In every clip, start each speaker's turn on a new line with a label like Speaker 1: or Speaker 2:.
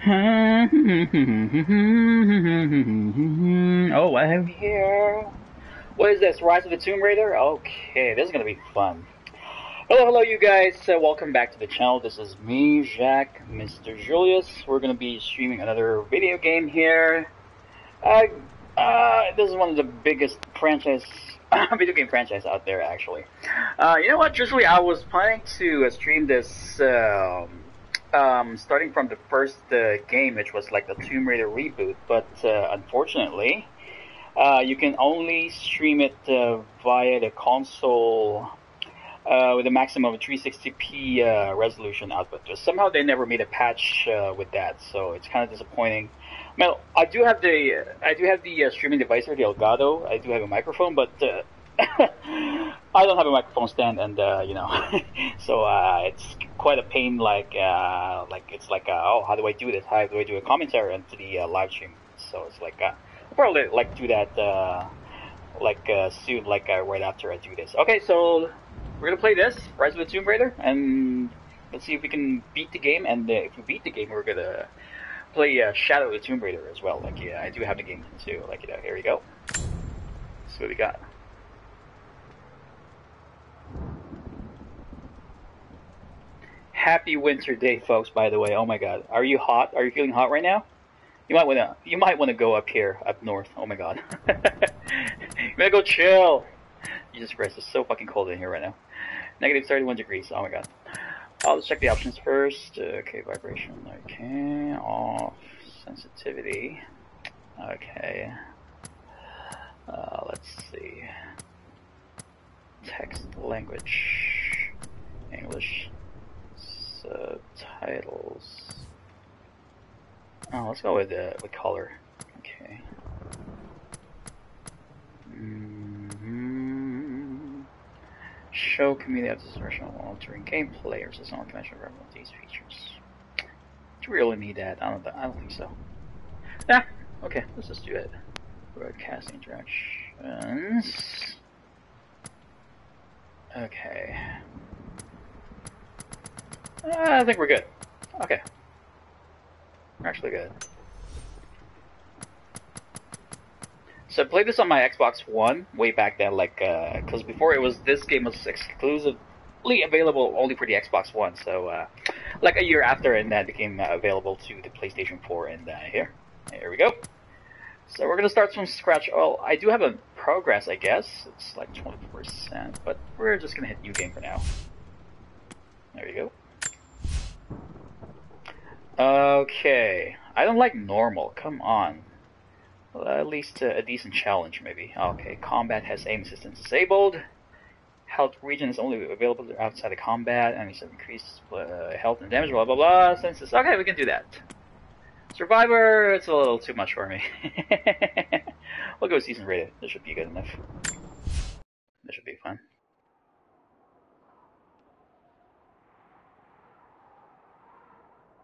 Speaker 1: oh, what have here? What is this? Rise of the Tomb Raider? Okay, this is gonna be fun. Hello, hello, you guys. Uh, welcome back to the channel. This is me, Jack, Mr. Julius. We're gonna be streaming another video game here. Uh, uh, this is one of the biggest franchise, video game franchise out there, actually. Uh, you know what? Usually, I was planning to uh, stream this. Um, um, starting from the first uh, game, which was like the Tomb Raider reboot, but uh, unfortunately, uh, you can only stream it uh, via the console uh, with a maximum of 360p uh, resolution output. So somehow they never made a patch with that, so it's kind of disappointing. Well, I do have the I do have the streaming device here, the Elgato. I do have a microphone, but I don't have a microphone stand, and uh, you know, so uh, it's quite a pain. Like, uh, like it's like, uh, oh, how do I do this? How do I do a commentary into the uh, live stream? So it's like, uh, probably like do that, uh, like uh, soon, like right after I do this. Okay, so we're gonna play this Rise of the Tomb Raider, and let's see if we can beat the game. And if we beat the game, we're gonna play Shadow of the Tomb Raider as well. Like, yeah, I do have the game too. Like, you know, here we go. So we got. Happy winter day, folks. By the way, oh my God, are you hot? Are you feeling hot right now? You might wanna, you might wanna go up here, up north. Oh my God, you better go chill. Jesus Christ, it's so fucking cold in here right now. Negative 31 degrees. Oh my God. Oh, let's check the options first. Okay, vibration. Okay, off. Sensitivity. Okay. Uh, let's see. Text language. English subtitles. Oh, let's go with uh, with color. Okay. Mm -hmm. Show community of distortion altering gameplay or system convention of these features. Do you really need that? I don't. I don't think so. Yeah. Okay. Let's just do it. Broadcast interactions. Okay. Uh, I think we're good. Okay. We're actually good. So I played this on my Xbox One way back then, like, because uh, before it was, this game was exclusively available only for the Xbox One, so, uh, like a year after, and that became available to the PlayStation 4, and uh, here, here we go. So we're gonna start from scratch. Well, I do have a progress, I guess. It's like 24%, but we're just gonna hit new game for now. There you go. Okay. I don't like normal. Come on. Well, at least a, a decent challenge, maybe. Okay. Combat has aim assistance disabled. Health region is only available outside of combat, and it's increased uh, health and damage, blah blah blah. Senses. Okay, we can do that. Survivor, it's a little too much for me. we'll go Seasoned Raider. This should be good enough. This should be fun.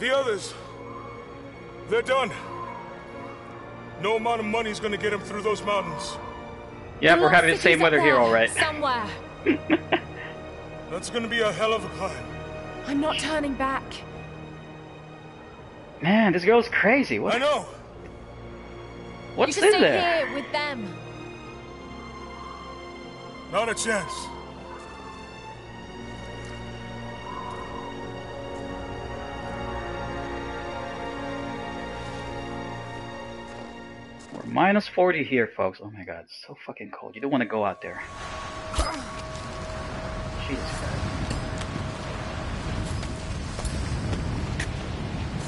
Speaker 2: The others, they're done. No amount of money is gonna get them through those mountains.
Speaker 1: Yeah, we're having the same weather here, all right.
Speaker 3: Somewhere.
Speaker 2: That's gonna be a hell of a climb.
Speaker 3: I'm not turning back.
Speaker 1: Man, this girl's crazy. What?
Speaker 2: I know.
Speaker 1: What's
Speaker 3: you should
Speaker 1: in
Speaker 3: stay
Speaker 1: there?
Speaker 3: here with them.
Speaker 2: Not a chance.
Speaker 1: Minus 40 here, folks. Oh my god, it's so fucking cold. You don't want to go out there. Jesus Christ.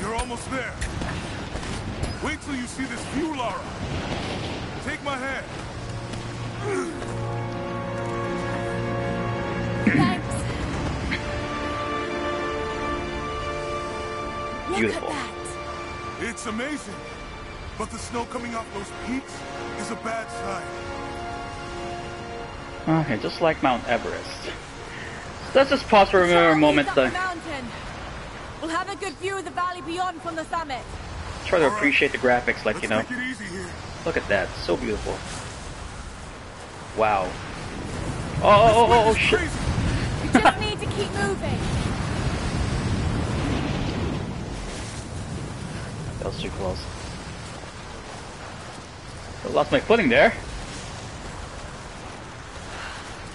Speaker 2: You're almost there. Wait till you see this view, Lara. Take my hand.
Speaker 3: Thanks.
Speaker 1: Beautiful.
Speaker 3: Look at that.
Speaker 2: It's amazing. But the snow coming off those peaks is a bad sign.
Speaker 1: Okay, just like Mount Everest. Let's just pause for a
Speaker 3: Shall
Speaker 1: moment
Speaker 3: up
Speaker 1: to
Speaker 3: the uh, mountain? We'll have a good view of the valley beyond from the summit.
Speaker 1: try to appreciate the graphics, like
Speaker 2: Let's
Speaker 1: you know.
Speaker 2: make it easy here.
Speaker 1: Look at that, so beautiful. Wow. Oh, oh, oh, oh, oh, shit.
Speaker 3: We just need to keep moving.
Speaker 1: That was too close. I lost my footing there.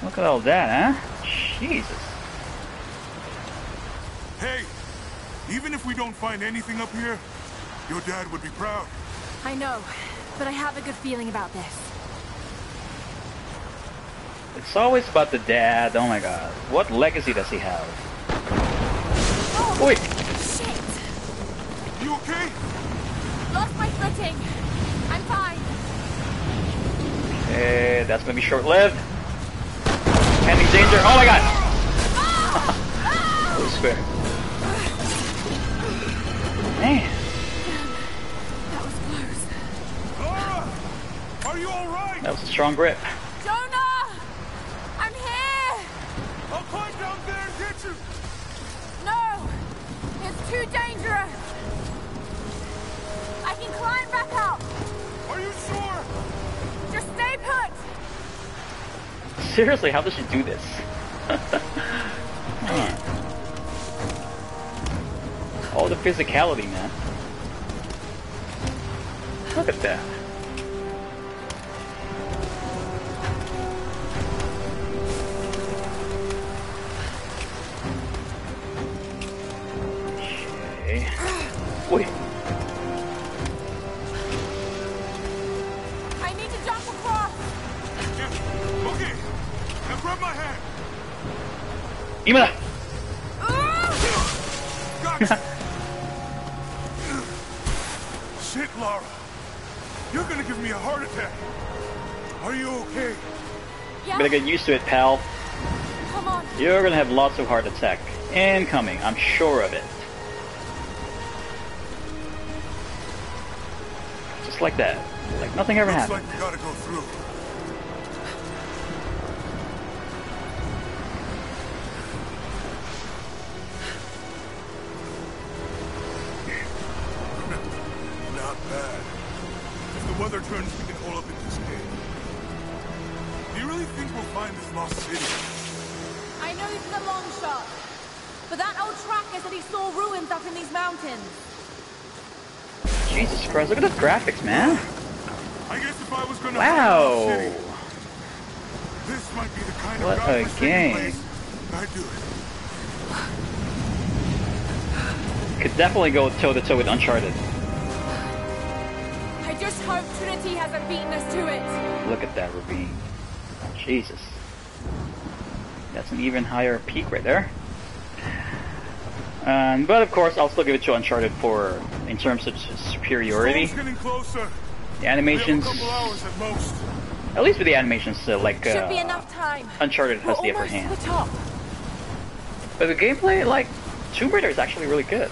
Speaker 1: Look at all that, huh? Jesus.
Speaker 2: Hey, even if we don't find anything up here, your dad would be proud.
Speaker 3: I know, but I have a good feeling about this.
Speaker 1: It's always about the dad. Oh my god. What legacy does he have?
Speaker 3: Oh,
Speaker 1: Wait.
Speaker 3: shit!
Speaker 2: You okay?
Speaker 3: Lost my footing. I'm fine.
Speaker 1: Okay, that's gonna be short-lived. Pending danger. Oh my god! That was fair. Man,
Speaker 3: That was close.
Speaker 2: Lara! Are you alright?
Speaker 1: that was a strong grip.
Speaker 3: Jonah! I'm here!
Speaker 2: I'll climb down there and get you!
Speaker 3: No! It's too dangerous! I can climb back up!
Speaker 2: Are you sure?
Speaker 1: Seriously, how does she do this? All the physicality, man. Look at that. Okay. Wait. Imada!
Speaker 2: Gotcha. Shit, Lara. You're gonna give me a heart attack. Are you okay?
Speaker 3: Yeah,
Speaker 1: Better get used to it, pal.
Speaker 3: come on.
Speaker 1: You're gonna have lots of heart attack And coming, I'm sure of it. Just like that. Like nothing ever
Speaker 2: Looks
Speaker 1: happened.
Speaker 2: like we gotta go through.
Speaker 3: Mountains.
Speaker 1: Jesus Christ, look at the graphics, man.
Speaker 2: I guess if I was gonna
Speaker 1: Wow.
Speaker 2: find city, this might be the kind
Speaker 1: What
Speaker 2: of
Speaker 1: a game.
Speaker 2: place I'd do it.
Speaker 1: Could definitely go toe to toe with Uncharted.
Speaker 3: I just hope Trinity hasn't beaten us to it.
Speaker 1: Look at that ravine. Jesus. That's an even higher peak right there. Um, but of course, I'll still give it to Uncharted for, in terms of superiority.
Speaker 2: Storm's getting closer.
Speaker 1: The
Speaker 2: We have a
Speaker 1: animations,
Speaker 2: couple hours at most.
Speaker 1: at least with the animations, uh, like
Speaker 3: Should be
Speaker 1: uh,
Speaker 3: enough time.
Speaker 1: Uncharted
Speaker 3: We're
Speaker 1: has the upper hand.
Speaker 3: the top.
Speaker 1: But the gameplay, like, Tomb Raider is actually really good.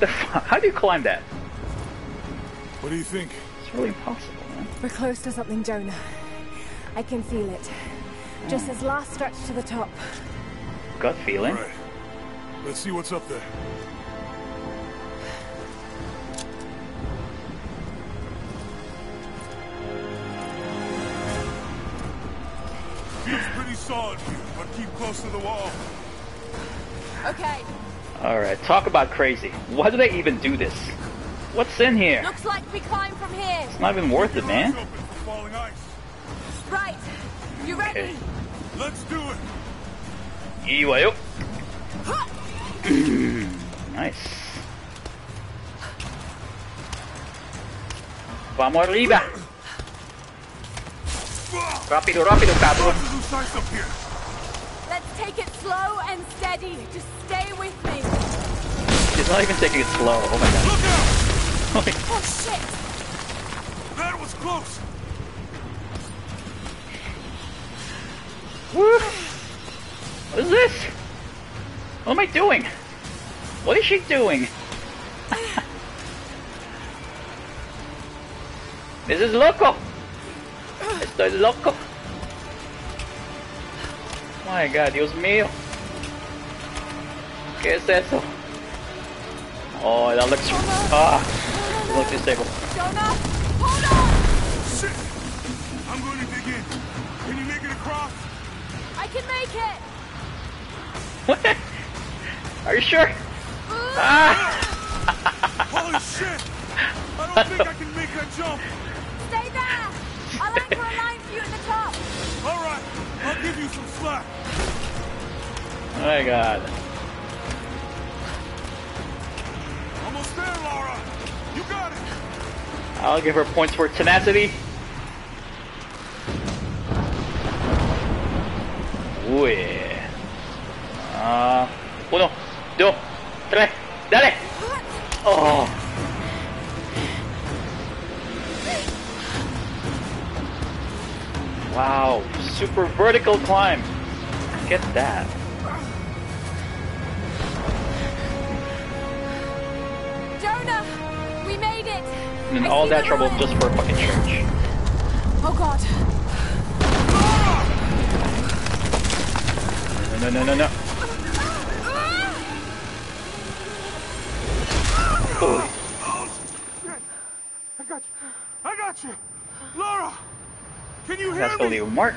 Speaker 1: The How do you climb that?
Speaker 2: What do you think?
Speaker 1: It's really impossible, man.
Speaker 3: We're close to something, Jonah. I can feel it. Just this last stretch to the top.
Speaker 1: Gut feeling.
Speaker 2: All right. Let's see what's up there. Feels pretty solid here, but keep close to the wall.
Speaker 3: Okay,
Speaker 1: Alright, talk about crazy. Why do they even do this? What's in here?
Speaker 3: looks like we climb from here.
Speaker 1: It's not even worth it, man.
Speaker 2: open falling ice.
Speaker 3: Right. You ready?
Speaker 1: Okay.
Speaker 2: Let's do it.
Speaker 1: Iwayo. nice. Vamos arriba. Rápido, rápido, cabrón.
Speaker 2: Lots of loose ice up here.
Speaker 3: Let's take it slow and steady. Just stay with me.
Speaker 1: He's not even taking it slow. Oh my god.
Speaker 2: Look out!
Speaker 1: Oh,
Speaker 3: oh shit!
Speaker 2: That was close.
Speaker 1: Woo! What is this? What am I doing? What is she doing? this is loco. Estoy loco. My God, Dios mío. ¿Qué es eso? Oh, that looks ah, that looks unstable.
Speaker 3: Jonah, hold on!
Speaker 2: Shit! I'm going to dig in. Can you make it across?
Speaker 3: I can make it!
Speaker 1: What? Are you sure? Ah!
Speaker 2: Holy shit! I don't think I can make that jump.
Speaker 3: Stay there! I'll anchor a line for you at the top!
Speaker 2: All right, I'll give you some slack.
Speaker 1: Oh my God.
Speaker 2: Almost there, Lara. You got it.
Speaker 1: I'll give her points for tenacity. Uy. Ah, uno, dos, tres, dale. Oh. Wow, super vertical climb. Get that.
Speaker 3: Jonah! We made it!
Speaker 1: And
Speaker 3: I
Speaker 1: all that trouble just for a fucking church.
Speaker 3: Oh god.
Speaker 1: No, no, no, no, no. Holy.
Speaker 2: Oh, shit. I got you. I got you. Lara, can you hear
Speaker 1: That's
Speaker 2: me?
Speaker 1: only Mark.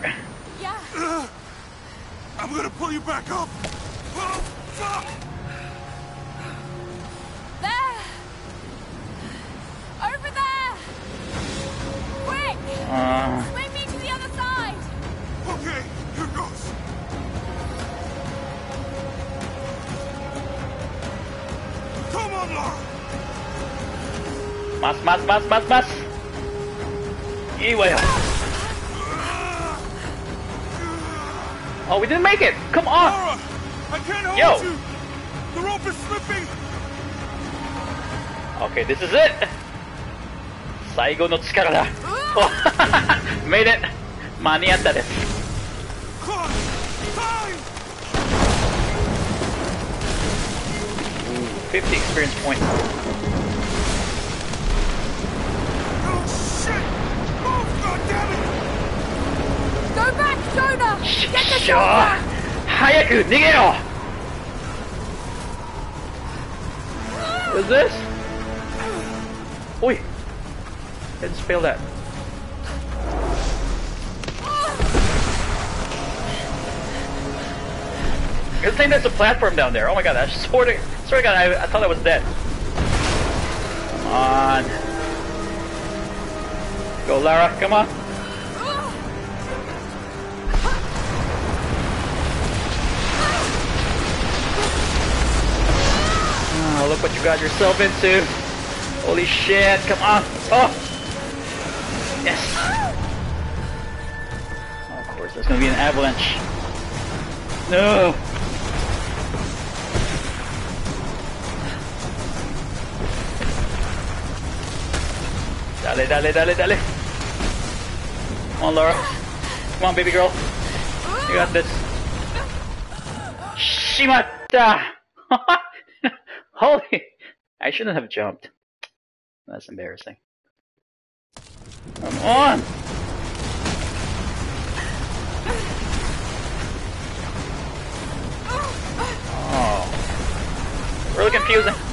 Speaker 3: Yeah.
Speaker 2: Ugh. I'm gonna pull you back up. Oh, fuck!
Speaker 3: There! Over there! Quick!
Speaker 1: Uh, Mas, mas, mas, mas, mas. E whale. Oh, we didn't make it. Come on.
Speaker 2: Lara, I can't hold
Speaker 1: Yo.
Speaker 2: you. The rope is slipping.
Speaker 1: Okay, this is it. Saigo no chikara! Oh. Made it. 間に合ったです。50 experience points. しょ
Speaker 3: shot back!
Speaker 1: 早く逃げろ What's this? Oi! I just failed that. Good thing there's a platform down there. Oh my god, I swear to, swear to god, I, I thought I was dead. Come on. Go, Lara, come on. Got yourself into. Holy shit, come on. Oh! Yes! Oh, of course, there's gonna be an avalanche. No! Dale, dale, dale, dale. Come on, Lara. Come on, baby girl. You got this. Shimatta! I shouldn't have jumped. That's embarrassing. Come on! Oh. Really confusing.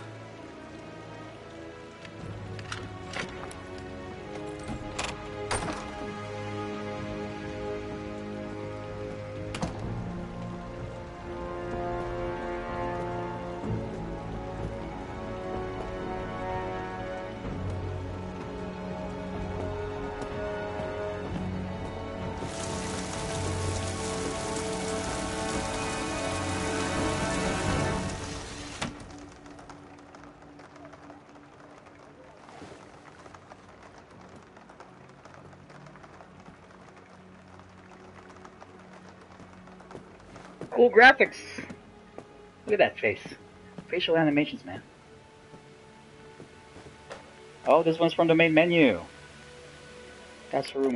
Speaker 1: Cool graphics. Look at that face. Facial animations, man. Oh, this one's from the main menu. That's the room,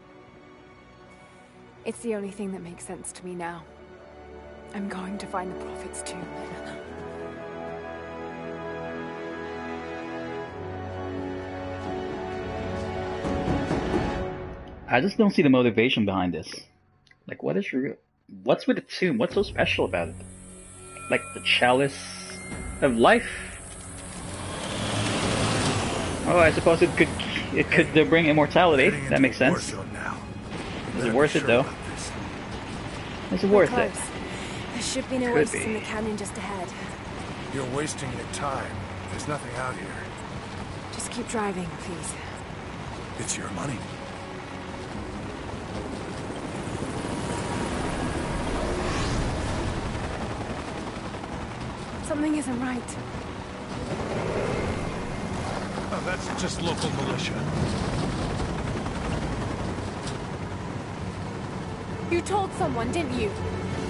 Speaker 4: It's the only thing that makes sense to me now. I'm going to find the Prophet's tomb.
Speaker 1: I just don't see the motivation behind this. Like, what is real? What's with the tomb? What's so special about it? Like the chalice of life? Oh, I suppose it could it could bring immortality. That makes sense.
Speaker 2: Zone now.
Speaker 1: Is it
Speaker 2: be
Speaker 1: worth it though?
Speaker 2: about this.
Speaker 1: Is it
Speaker 4: We're
Speaker 1: worth it?
Speaker 4: There should be no
Speaker 1: Could
Speaker 4: oasis
Speaker 1: be.
Speaker 4: in the canyon just ahead.
Speaker 2: You're wasting your time. There's nothing out here.
Speaker 4: Just keep driving, please.
Speaker 2: It's your money.
Speaker 4: Something isn't right.
Speaker 2: Oh, that's just local militia.
Speaker 4: You told someone, didn't you?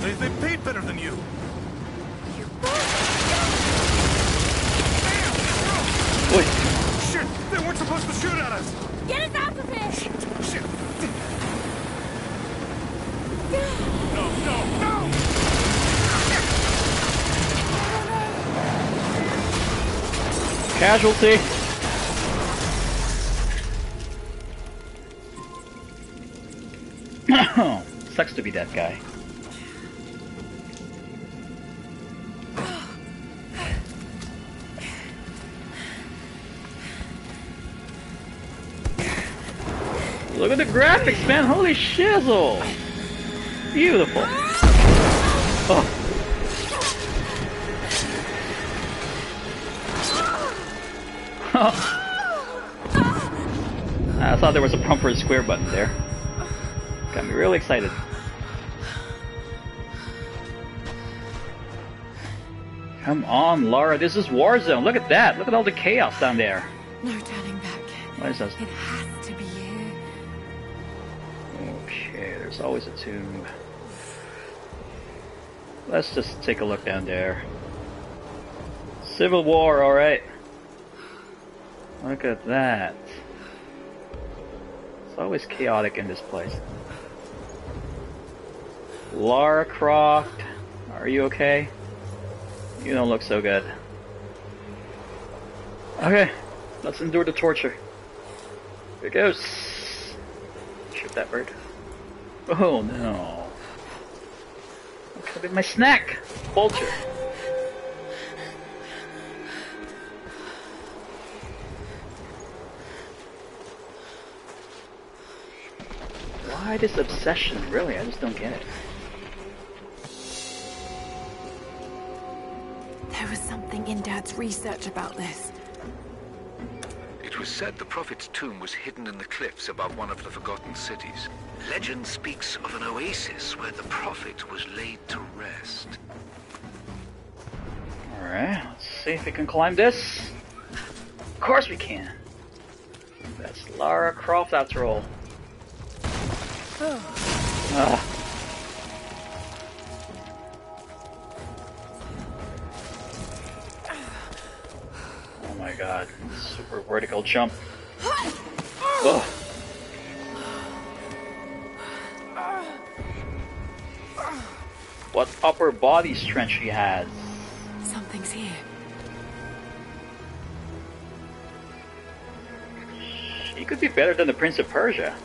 Speaker 2: They, they paid better than you.
Speaker 4: You...
Speaker 1: Wait.
Speaker 2: Shit! They weren't supposed to shoot at us!
Speaker 3: Get us out of here!
Speaker 2: Shit! No, no, no!
Speaker 1: Casualty. Man! Holy shizzle! Beautiful. Oh. oh. I thought there was a and square button there. Got me really excited. Come on, Lara, this is Warzone. Look at that. Look at all the chaos down there.
Speaker 4: No turning back.
Speaker 1: What is this? Always a tomb. Let's just take a look down there. Civil War, alright. Look at that. It's always chaotic in this place. Lara Croft, are you okay? You don't look so good. Okay, let's endure the torture. Here it goes. Shoot that bird. Oh no. What could have been my snack? Vulture. Why this obsession? Really, I just don't get it.
Speaker 4: There was something in Dad's research about this.
Speaker 5: Was said the Prophet's tomb was hidden in the cliffs above one of the forgotten cities. Legend speaks of an oasis where the Prophet was laid to rest.
Speaker 1: Alright, let's see if we can climb this. Of course we can. That's Lara Croft after all. Oh my god, super vertical jump. Ugh. What upper body strength she has.
Speaker 4: Something's here.
Speaker 1: She could be better than the Prince of Persia.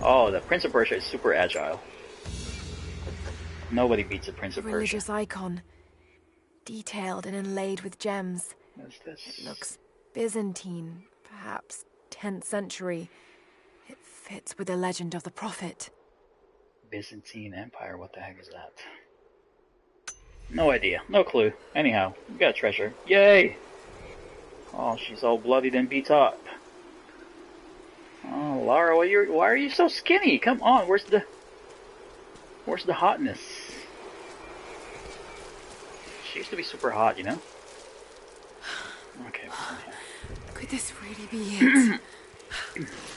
Speaker 1: Oh, the Prince of Persia is super agile. Nobody beats the Prince of Persia.
Speaker 4: Religious icon. Detailed and inlaid with gems.
Speaker 1: This?
Speaker 4: Looks Byzantine, perhaps 10th century. It fits with the legend of the Prophet.
Speaker 1: Byzantine Empire, what the heck is that? No idea, no clue. Anyhow, we got a treasure. Yay! Oh, she's all bloodied and beat up. Oh, Lara, why, you why are you so skinny? Come on, where's the... Where's the hotness? She used to be super hot, you know? Okay, what's in here?
Speaker 4: Could this really be it?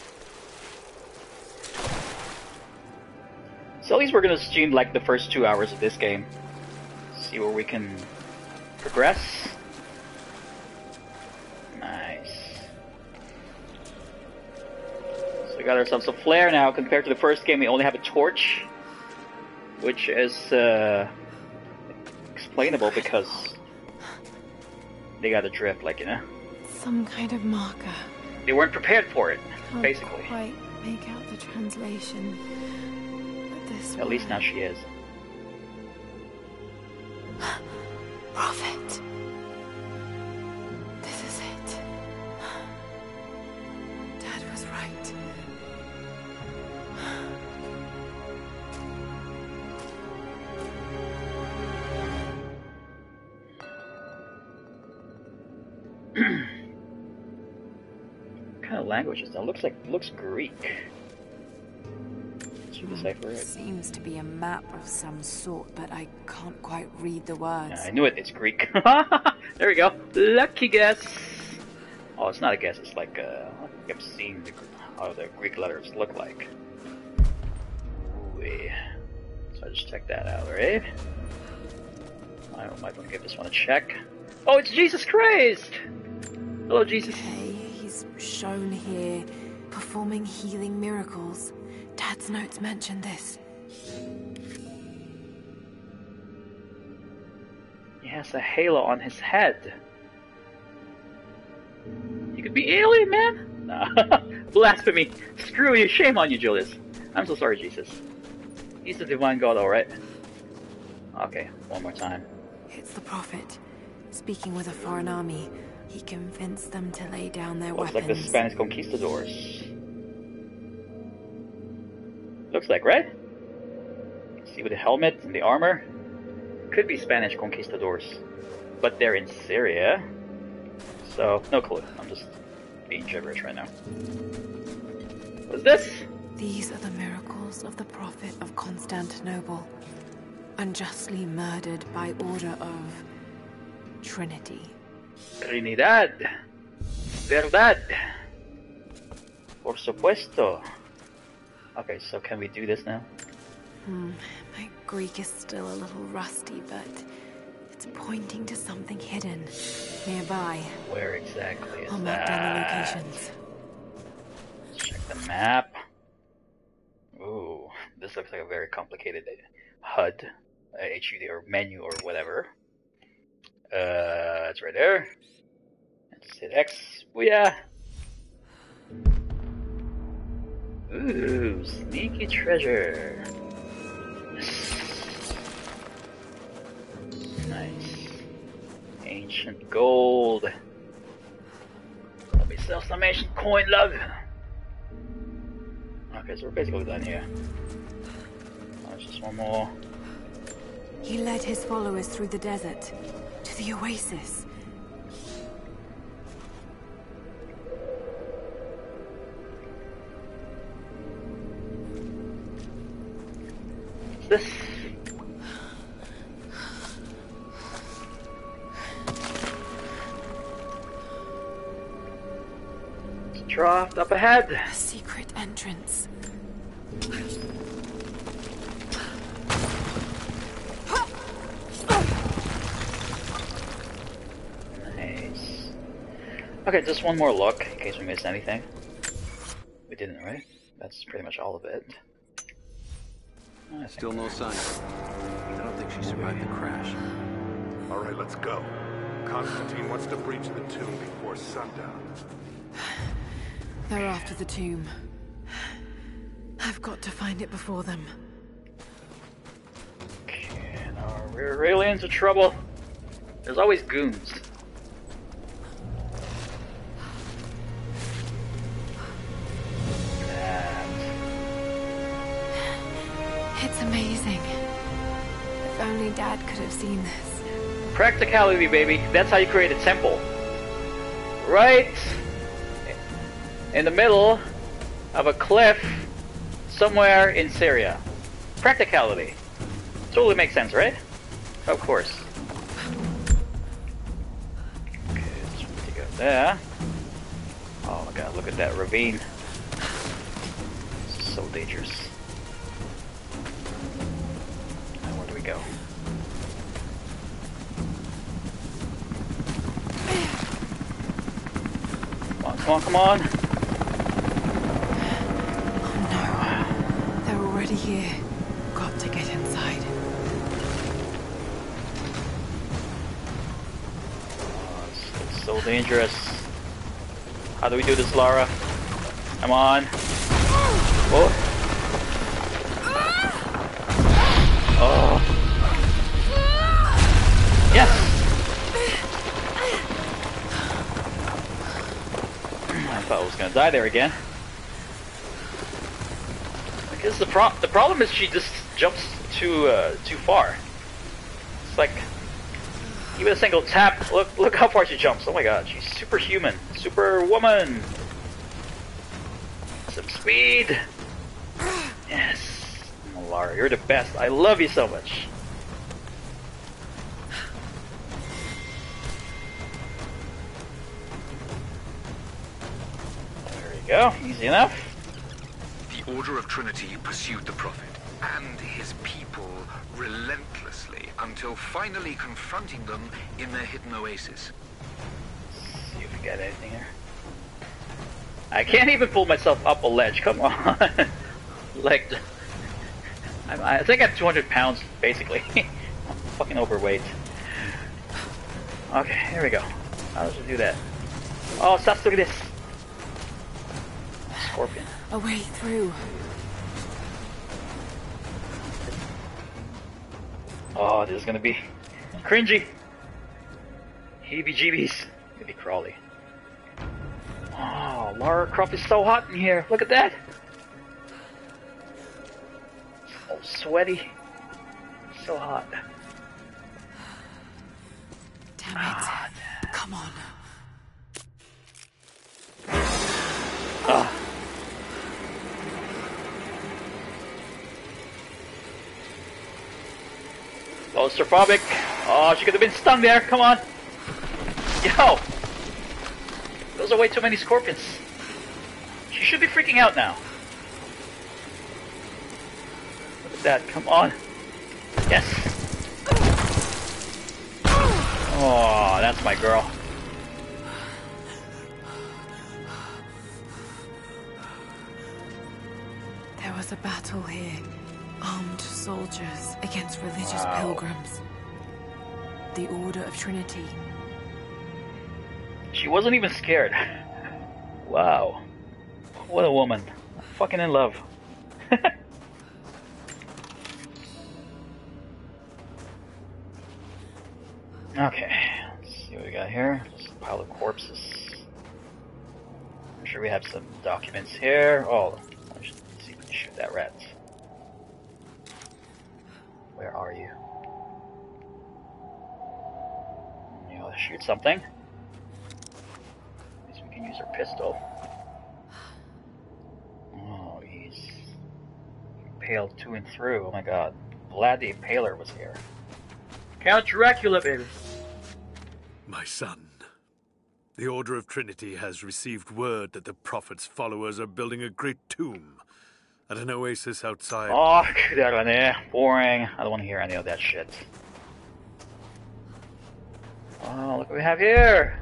Speaker 1: So at least we're gonna stream like the first two hours of this game. See where we can progress. Nice. So we got ourselves a flare now. Compared to the first game, we only have a torch, which is uh, explainable because they got a drift, like you know.
Speaker 4: Some kind of marker.
Speaker 1: They weren't prepared for it,
Speaker 4: Can't
Speaker 1: basically.
Speaker 4: quite make out the translation. But this
Speaker 1: At least now she is.
Speaker 4: Prophet.
Speaker 1: What kind of language is that? Looks like looks Greek. Decipher it?
Speaker 4: Seems to be a map of some sort, but I can't quite read the words.
Speaker 1: I knew it. It's Greek. there we go. Lucky guess. Oh, it's not a guess. It's like uh, I I've seen the, how the Greek letters look like. Ooh, so I just check that out, right? I might want to give this one a check. Oh, it's Jesus Christ! Hello, Jesus.
Speaker 4: Okay, he's shown here performing healing miracles. Dad's notes mention this.
Speaker 1: He has a halo on his head. You could be alien, man. Nah. Blasphemy. Screw you. Shame on you, Julius. I'm so sorry, Jesus. He's the divine God, alright? Okay, one more time.
Speaker 4: It's the Prophet. Speaking with a foreign army, he convinced them to lay down their
Speaker 1: Looks
Speaker 4: weapons.
Speaker 1: like the Spanish conquistadors. Looks like, right? See with the helmet and the armor? Could be Spanish conquistadors. But they're in Syria. So, no clue. I'm just being gibberish right now. What's this?
Speaker 4: These are the miracles of the Prophet of Constantinople, unjustly murdered by order of Trinity.
Speaker 1: Trinidad. Verdad. Por supuesto. Okay, so can we do this now?
Speaker 4: Hmm, my Greek is still a little rusty, but it's pointing to something hidden nearby.
Speaker 1: Where exactly is
Speaker 4: I'll mark down the locations.
Speaker 1: Let's check the map. Ooh, this looks like a very complicated HUD, uh, HUD or menu or whatever. Uh, it's right there. Let's hit X. yeah Ooh, sneaky treasure. Nice. Ancient gold. Let me sell some ancient coin, love. Okay, so we're basically done here. Oh, just one more.
Speaker 4: He led his followers through the desert to the oasis.
Speaker 1: What's this? It's Draft up ahead.
Speaker 4: A secret entrance.
Speaker 1: Okay, just one more look in case we missed anything. We didn't, right? That's pretty much all of it.
Speaker 6: Still no sign. I don't think she survived the crash.
Speaker 2: All right, let's go. Konstantin wants to breach the tomb before sundown.
Speaker 4: They're after the tomb. I've got to find it before them.
Speaker 1: Okay, now we're really into trouble. There's always goons.
Speaker 4: Dad could have seen this.
Speaker 1: Practicality, baby. That's how you create a temple. Right in the middle of a cliff somewhere in Syria. Practicality. Totally makes sense, right? Of course. Okay, want to go there. Oh my god, look at that ravine. So dangerous. Now where do we go? Come on, come on.
Speaker 4: Oh no. They're already here. Got to get inside.
Speaker 1: Oh, it's, it's so dangerous. How do we do this, Lara? Come on. Die there again. I guess the pro the problem is she just jumps too uh, too far. It's like even a single tap. Look, look how far she jumps. Oh my god, she's superhuman, superwoman. Some speed. Yes, Lara, you're the best. I love you so much. Go. Easy enough.
Speaker 5: The Order of Trinity pursued the Prophet and his people relentlessly until finally confronting them in their hidden oasis.
Speaker 1: See if we Got anything here? I can't even pull myself up a ledge. Come on. like, I, I think I'm 200 pounds, basically. I'm fucking overweight. Okay, here we go. How does it do that? Oh, stop, look at this. Scorpion.
Speaker 4: A way through.
Speaker 1: Oh, this is gonna be cringy. Heebie-jeebies. Gonna be crawly. Oh, Lara Croft is so hot in here. Look at that. So sweaty. So hot.
Speaker 4: Damn it. Come on.
Speaker 1: Ah. Oh, Claustrophobic. Oh, she could have been stung there. Come on. Yo. Those are way too many scorpions. She should be freaking out now. Look at that. Come on. Yes. Oh, that's my girl.
Speaker 4: There was a battle here. Armed soldiers against religious
Speaker 1: Wow.
Speaker 4: pilgrims. The Order of Trinity.
Speaker 1: She wasn't even scared. Wow. What a woman. Fucking in love. okay. Let's see what we got here. Just a pile of corpses. I'm sure we have some documents here. Oh, I should see if we can shoot that rat. Where are you? You know, shoot something. At least we can use our pistol. Oh, he's impaled to and through. Oh my god. Vlad the Impaler was here. Count Dracula, baby.
Speaker 7: My son, the Order of Trinity has received word that the Prophet's followers are building a great tomb at an oasis outside.
Speaker 1: Oh, that one there. Boring. I don't want to hear any of that shit. Oh, look what we have here.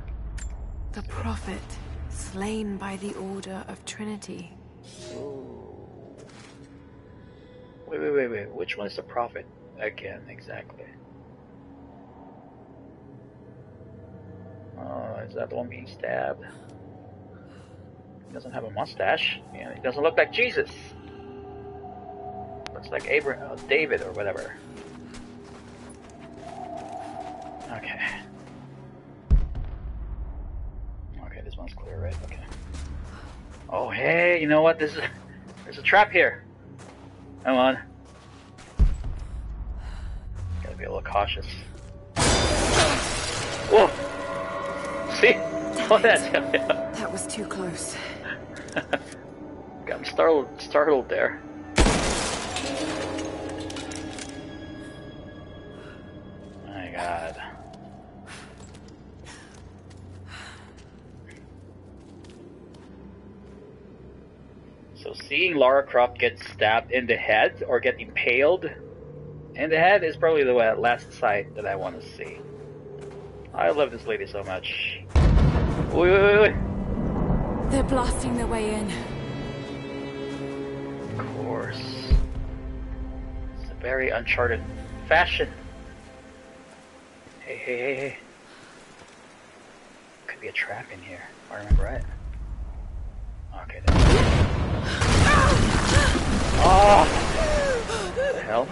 Speaker 4: The Prophet, slain by the Order of Trinity.
Speaker 1: Wait, wait, wait, wait. Which one is the prophet? Again, exactly. Oh, is that the one being stabbed? He doesn't have a mustache. Yeah, he doesn't look like Jesus. Looks like Abraham, uh, David, or whatever. Okay. Okay, this one's clear, right? Okay. Oh, hey, you know what? This is there's a trap here. Come on. Gotta be a little cautious. Whoa! See? Oh, that's
Speaker 4: That was too close.
Speaker 1: got me startled, startled there. God. So seeing Lara Croft get stabbed in the head or get impaled in the head is probably the last sight that I want to see. I love this lady so much. Wait, wait, wait, wait.
Speaker 4: They're blasting their way in.
Speaker 1: Of course. It's a very uncharted fashion. Hey, hey, hey. Could be a trap in here, if I remember right. Okay, then. Oh! Ah! What the hell?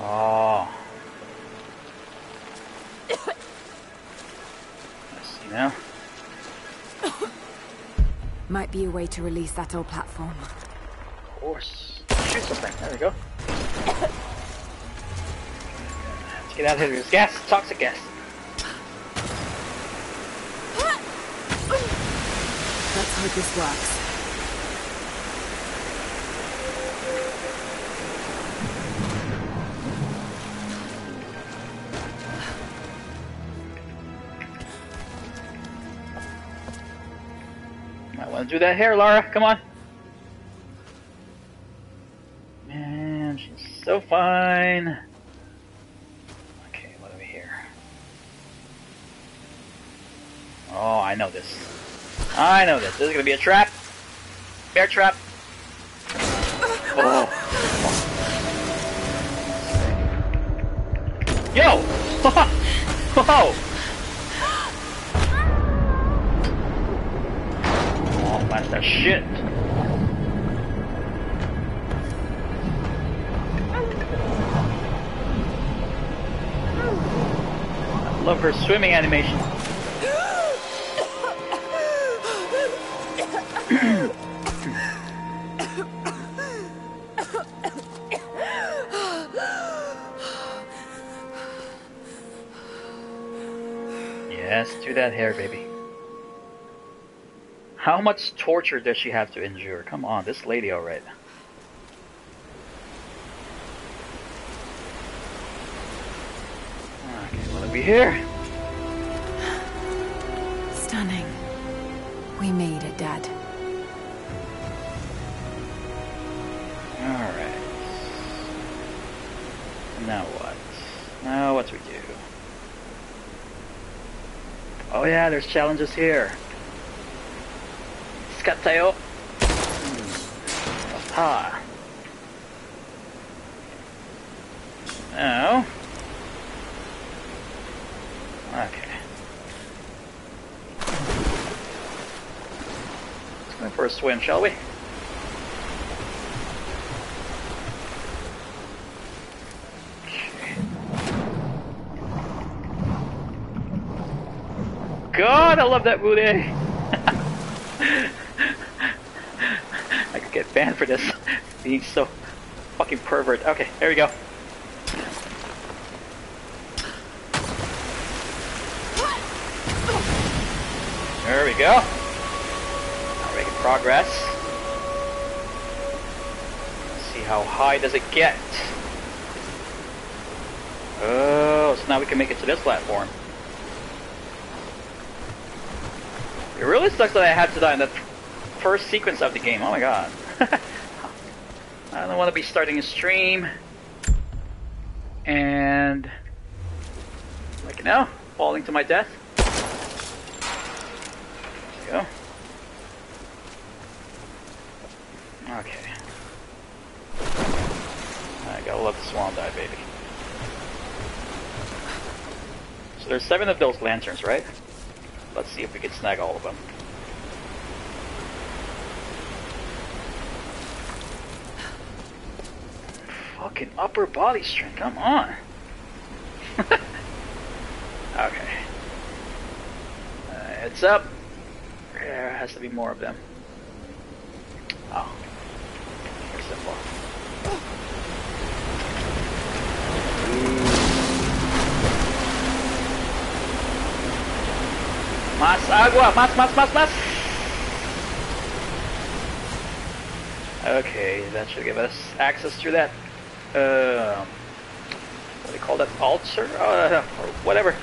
Speaker 1: Ah. Oh. I see now.
Speaker 4: Might be a way to release that old platform.
Speaker 1: Of course. Shoot something. There we go. Let's get out of here. There's gas. Toxic gas.
Speaker 4: Let's hope this works.
Speaker 1: I want to do that hair, Laura. Come on. She's so fine. Okay, what over here? Oh, I know this. I know this. This is gonna be a trap. Bear trap. Oh. Yo! Whoa! Oh, that's that shit. Love her swimming animation. yes, do that hair, baby. How much torture does she have to endure? Come on, this lady, alright. Have here?
Speaker 4: Stunning. We made it, Dad.
Speaker 1: Alright. Now what? Now what do we do? Oh yeah, there's challenges here. Scatayo. Ah. Now. Okay. Let's go for a swim, shall we? God, I love that booty. I could get banned for this. Being so fucking pervert. Okay, there we go. There we go. Now progress. Let's see how high does it get. Oh, so now we can make it to this platform. It really sucks that I had to die in the first sequence of the game. Oh my god. I don't want to be starting a stream. And... Like, know, falling to my death. There we go. Okay. I gotta love the swan dive, baby. So there's seven of those lanterns, right? Let's see if we can snag all of them. Fucking upper body strength, come on. okay. Uh, heads up. There has to be more of them. Oh. Here's the one. Más agua, más, más, más, más. Okay, that should give us access through that. Um, what do they call that? Altar? Uh, or whatever.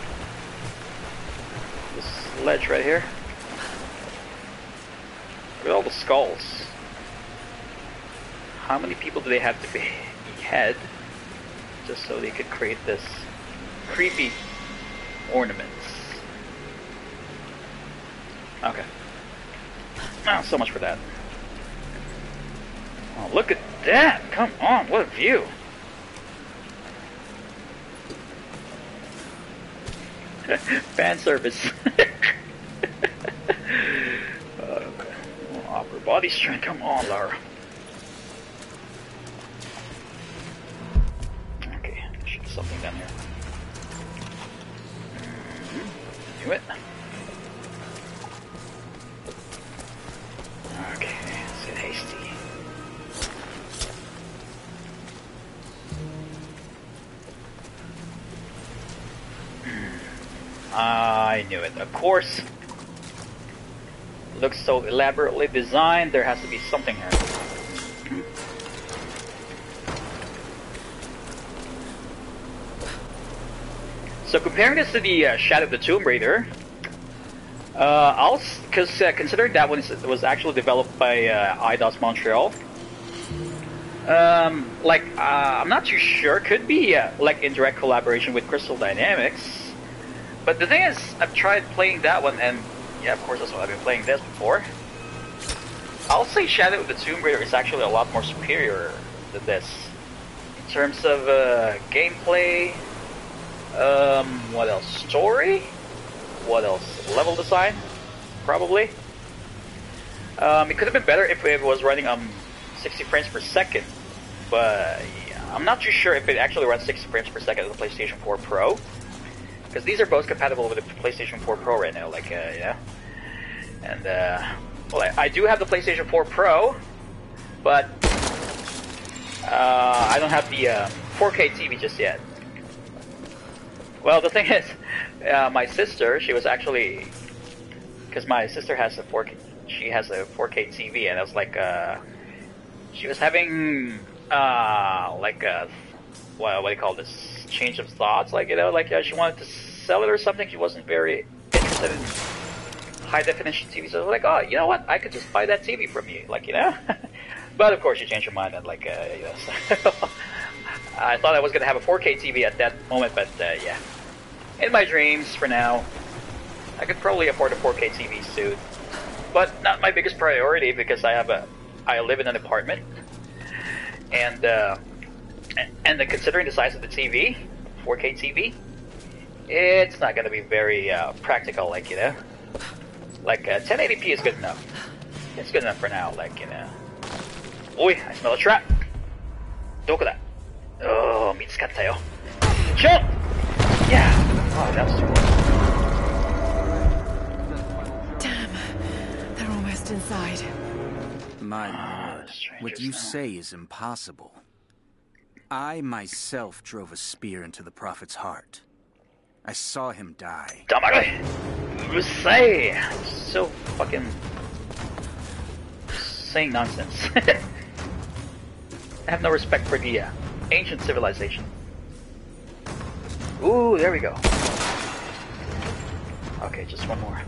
Speaker 1: This ledge right here. Look at all the skulls. How many people do they have to be behead just so they could create this creepy ornaments? Okay. Oh, so much for that. Oh, look at that! Come on, what a view! Fan service. okay. Oh, upper body strength, come on, Lara. Course. Looks so elaborately designed, there has to be something here. So comparing this to the uh, Shadow of the Tomb Raider, uh, I'll because uh, considering that one was actually developed by uh, Eidos Montreal. Um, like uh, I'm not too sure. Could be uh, like in direct collaboration with Crystal Dynamics. But the thing is, I've tried playing that one, and Yeah, of course, that's what I've been playing this before. I'll say Shadow of the Tomb Raider is actually a lot more superior than this. In terms of uh, gameplay, um, what else? Story? What else? Level design? Probably. Um, it could have been better if it was running um 60 frames per second, but yeah, I'm not too sure if it actually runs 60 frames per second on the PlayStation 4 Pro, because these are both compatible with the PlayStation 4 Pro right now. Like, uh, yeah, and uh, well, I, I do have the PlayStation 4 Pro, but uh, I don't have the uh, 4K TV just yet. Well, the thing is, uh, my sister, she was actually, because my sister has a 4K, she has a 4K TV, and I was like, uh, she was having, uh, like a, what, what do you call this, change of thoughts, like, you know, like uh, she wanted to sell it or something, she wasn't very interested in high definition TV, so I was like, oh, you know what, I could just buy that TV from you, like, you know? but of course, she changed her mind, and like, uh, I thought I was gonna have a 4K TV at that moment, but uh, yeah. In my dreams, for now, I could probably afford a 4K TV soon, but not my biggest priority because I have a, I live in an apartment, and uh, and, considering the size of the TV, 4K TV, it's not going to be very uh, practical, like, you know. Like, uh, 1080p is good enough. It's good enough for now, like, you know. Oi, I smell a trap. Doko da. Oh, mitsukatta yo. Jump! Yeah! Oh, that was too close.
Speaker 4: Damn, they're almost inside.
Speaker 6: My ah, lord, what you say is impossible. I myself drove a spear into the prophet's heart. I saw him die.
Speaker 1: say so fucking saying nonsense. I have no respect for the ancient civilization. Ooh, there we go. Okay, just one more.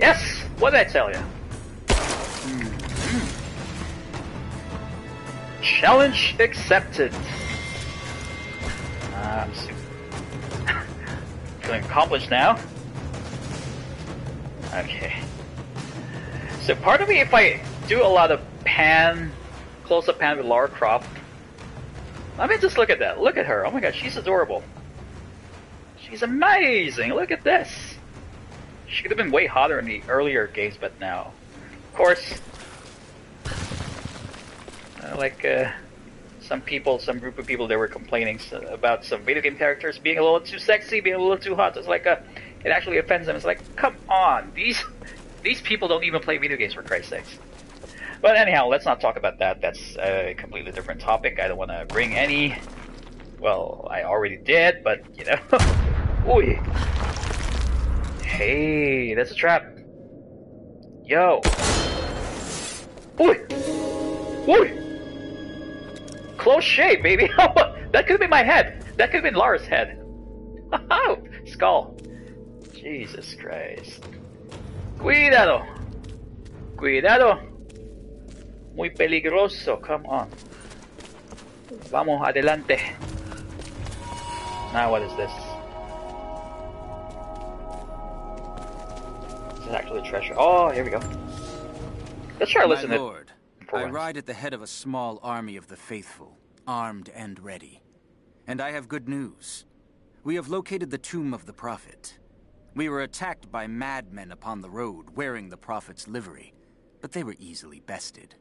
Speaker 1: Yes! What did I tell you? Challenge accepted. Um, I'm feeling accomplished now. Okay. So part of me, if I do a lot of pan, close-up pan with Lara Croft, I mean, just look at that. Look at her. Oh my god, she's adorable. She's amazing. Look at this. She could have been way hotter in the earlier games, but now, of course, uh, like uh, some people, some group of people, they were complaining about some video game characters being a little too sexy, being a little too hot. It's like uh it actually offends them. It's like, come on, these these people don't even play video games for Christ's sakes. But anyhow, let's not talk about that. That's a completely different topic. I don't want to bring any. Well, I already did, but you know. Ooh. Hey, that's a trap. Yo. Ooh. Ooh. Close shave, baby. that could have been my head. That could have been Lara's head. Oh, skull. Jesus Christ. Cuidado. Cuidado. Muy peligroso. Come on. Vamos adelante. Now what is this? This is actually a treasure. Oh, here we go. Let's try to listen to for
Speaker 6: I ride at the head of a small army of the faithful, armed and ready. And I have good news. We have located the tomb of the prophet. We were attacked by madmen upon the road wearing the prophet's livery, but they were easily bested.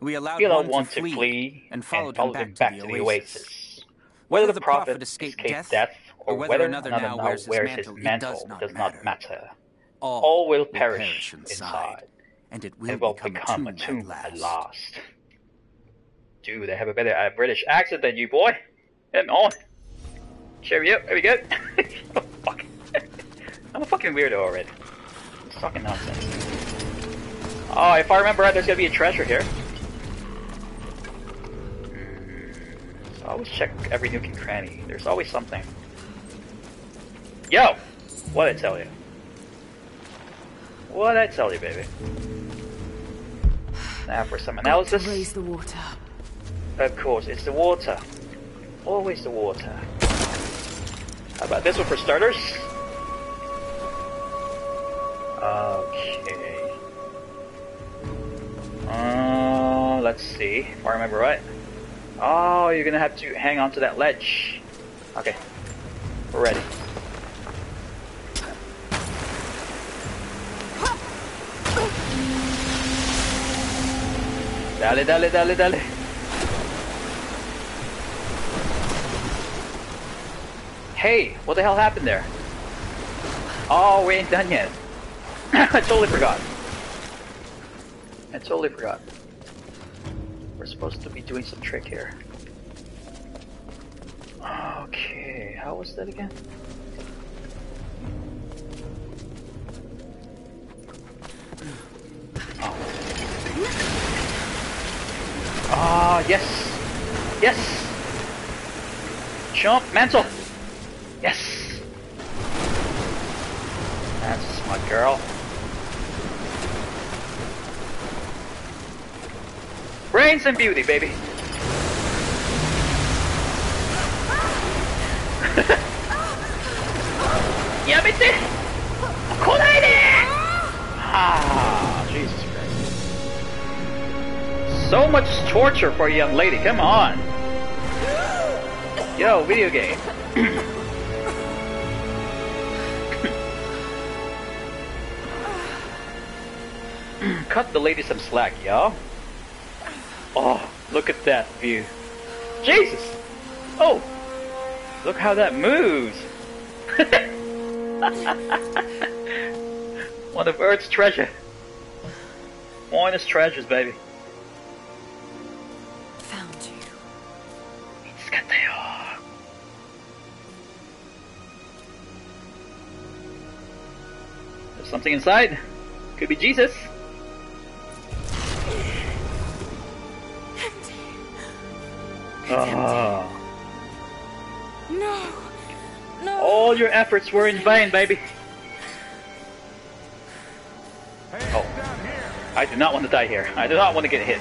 Speaker 6: We allowed
Speaker 1: You
Speaker 6: one
Speaker 1: want
Speaker 6: to flee,
Speaker 1: to flee
Speaker 6: and followed,
Speaker 1: followed
Speaker 6: him back, to, the, oasis.
Speaker 1: Whether,
Speaker 6: the prophet escaped death,
Speaker 1: or,
Speaker 6: or whether
Speaker 1: whether
Speaker 6: another now wears his mantle, it does not matter.
Speaker 1: matter.
Speaker 6: All,
Speaker 1: All will perish
Speaker 6: inside,
Speaker 1: inside,
Speaker 6: and it will,
Speaker 1: and will
Speaker 6: become,
Speaker 1: become
Speaker 6: a tomb, at, last.
Speaker 1: last. Dude, I have a better uh, British accent than you, boy. Come on. Cheerio. There we go. oh, fuck. I'm a fucking weirdo already. It's fucking nonsense. Oh, if I remember right, there's gonna be a treasure here. So always check every nook and cranny. There's always something. Yo! What did I tell you? What I tell you, baby? Now for some analysis.
Speaker 4: raise the water.
Speaker 1: Of course, it's the water. Always the water. How about this one for starters? Okay. Uh, let's see if I remember right. Oh, you're gonna have to hang on to that ledge. Okay. We're ready. Dale, dale, dale, dale. Hey, what the hell happened there? Oh, we ain't done yet. I totally forgot. I totally forgot. We're supposed to be doing some trick here. Okay, how was that again? Oh. Ah, yes! Yes! Jump, mantle! Yes! That's smart girl. Brains and beauty, baby. Yamete! Konaide! Ah, Jesus Christ. So much torture for a young lady, come on! Yo, video game. Cut the lady some slack, yo. Oh, look at that view. Jesus! Oh! Look how that moves! One of Earth's treasure. Finest treasures, baby. Something inside. Could be Jesus. Oh.
Speaker 4: No. No.
Speaker 1: All your efforts were in vain, baby. Oh. I do not want to die here. I do not want to get hit.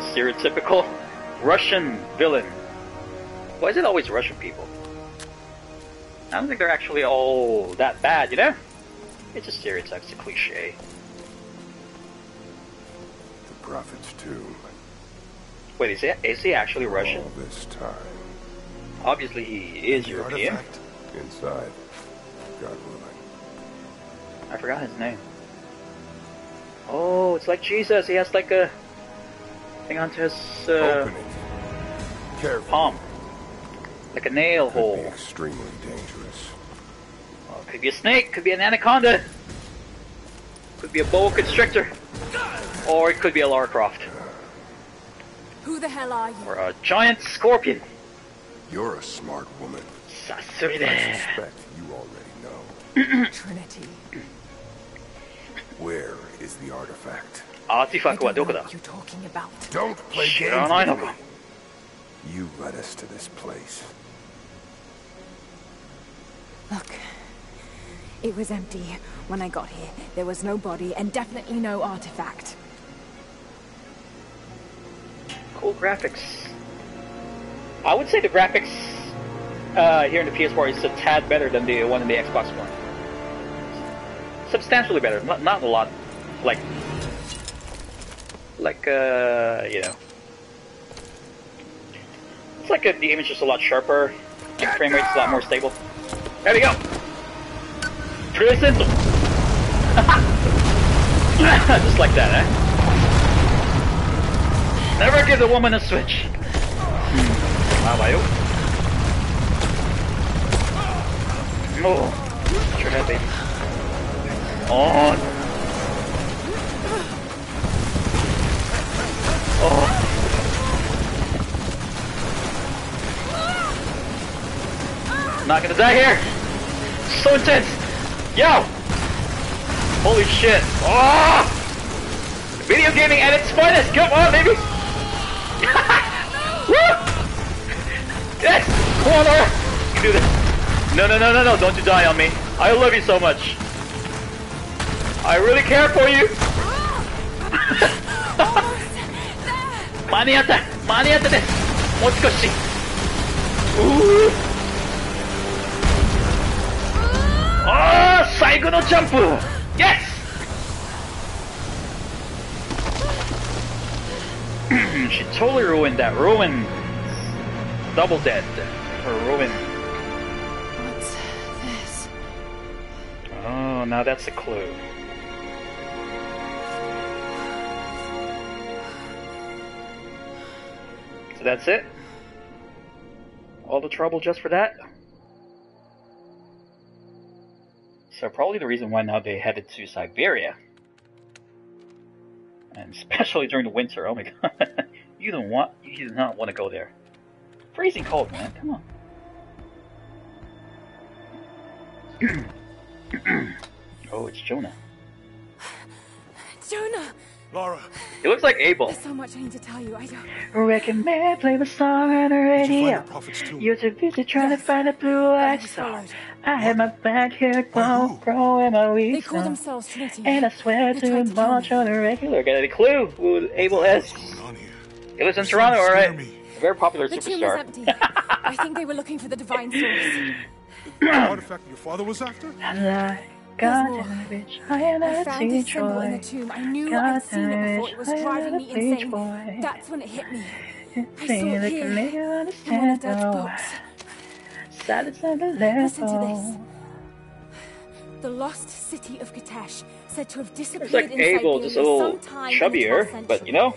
Speaker 1: Typical, stereotypical Russian villain. Why is it always Russian people? I don't think they're actually all that bad, you know? It's a stereotype, it's a cliche.
Speaker 8: The Prophet's tomb.
Speaker 1: Wait, is he, is he actually Russian?
Speaker 8: All this time.
Speaker 1: Obviously he is
Speaker 8: The
Speaker 1: European.
Speaker 8: artifact inside. God willing.
Speaker 1: I forgot his name. Oh, it's like Jesus. He has like a thing onto his uh,
Speaker 8: Open
Speaker 1: palm. Like a nail
Speaker 8: Could be
Speaker 1: hole.
Speaker 8: extremely dangerous.
Speaker 1: Well, could be a snake, could be an anaconda, could be a boa constrictor, or it could be a Lara Croft,
Speaker 4: Who the hell are you?
Speaker 1: or a giant scorpion.
Speaker 8: You're a smart woman. I suspect you already know.
Speaker 4: Trinity.
Speaker 8: Where is the artifact?
Speaker 1: アーティファ
Speaker 4: I
Speaker 1: クトは
Speaker 4: don't
Speaker 1: ど
Speaker 4: know
Speaker 1: こだ
Speaker 4: what you're talking about.
Speaker 8: Don't play
Speaker 1: 知
Speaker 8: games
Speaker 1: らないの
Speaker 8: with me.
Speaker 1: か
Speaker 8: You led us to this place.
Speaker 4: Look. It was empty when I got here. There was no body and definitely no artifact.
Speaker 1: Cool graphics. I would say the graphics uh, here in the PS4 is a tad better than the one in the Xbox One. Substantially better, not, not a lot. Like, like uh, you know, it's like uh the image is a lot sharper, and frame rate's a lot more stable. There we go. Presento. Just like that, eh? Never give the woman a switch. Ah, vai eu? Oh, sure head, baby. On. Oh. Not gonna die here. So intense. Yo. Holy shit. Oh. Video gaming at its finest. Come on, baby. Woo! Yes! Come on, Laura! You can do this. No, no, no, no, no, don't you die on me. I love you so much. I really care for you! Oh, 間に合った間に合ったですもう少しうーあー最後のジャンプ Yes! she totally ruined that. Ruin. Double dead. Or ruin.
Speaker 4: What's this?
Speaker 1: Oh, now that's a clue. So that's it? All the trouble just for that? So probably the reason why now they headed to Siberia. And especially during the winter, oh my god. you don't want you do not want to go there. Freezing cold, man, come on. oh, it's Jonah.
Speaker 4: Jonah!
Speaker 2: Lara,
Speaker 1: He looks like Abel.
Speaker 4: There's so much I need to tell you. I don't.
Speaker 1: Reckon man, play the song on the
Speaker 2: did you find
Speaker 1: radio.
Speaker 2: the prophet's tomb?
Speaker 1: You're too busy trying to find a blue
Speaker 4: I
Speaker 1: eyed
Speaker 4: was
Speaker 1: song. I had my back here,
Speaker 2: By
Speaker 1: grow,
Speaker 2: who?
Speaker 1: grow, and my
Speaker 4: They
Speaker 1: weeds.
Speaker 4: call themselves Trinity.
Speaker 1: And I swear
Speaker 4: They
Speaker 1: to
Speaker 4: tried to kill
Speaker 1: march
Speaker 4: me.
Speaker 1: on a regular. Got any clue who Abel is?
Speaker 2: what's going on here?
Speaker 1: He lives in
Speaker 2: This
Speaker 1: Toronto, alright.
Speaker 2: me.
Speaker 1: A very popular
Speaker 4: The tomb is
Speaker 1: superstar.
Speaker 4: empty. I think they were looking for the divine source.
Speaker 2: The artifact your father was after?
Speaker 1: I
Speaker 4: There's
Speaker 1: got bitch. I am
Speaker 4: I
Speaker 1: a
Speaker 4: found this symbol in the tomb. I knew
Speaker 1: God
Speaker 4: I'd seen it before.
Speaker 1: it,
Speaker 4: It was
Speaker 1: I
Speaker 4: driving me insane.
Speaker 1: boy.
Speaker 4: That's when it hit me. I saw it
Speaker 1: look
Speaker 4: here,
Speaker 1: at me, you
Speaker 4: in one of
Speaker 1: understand.
Speaker 4: Dad's
Speaker 1: Oh,
Speaker 4: books.
Speaker 1: silence on the
Speaker 4: Listen to
Speaker 1: this.
Speaker 4: The lost city of Kitezh, said to have disappeared
Speaker 1: It's like
Speaker 4: in
Speaker 1: Abel, just a little
Speaker 4: sometime in the 12th
Speaker 1: chubbier, but you know,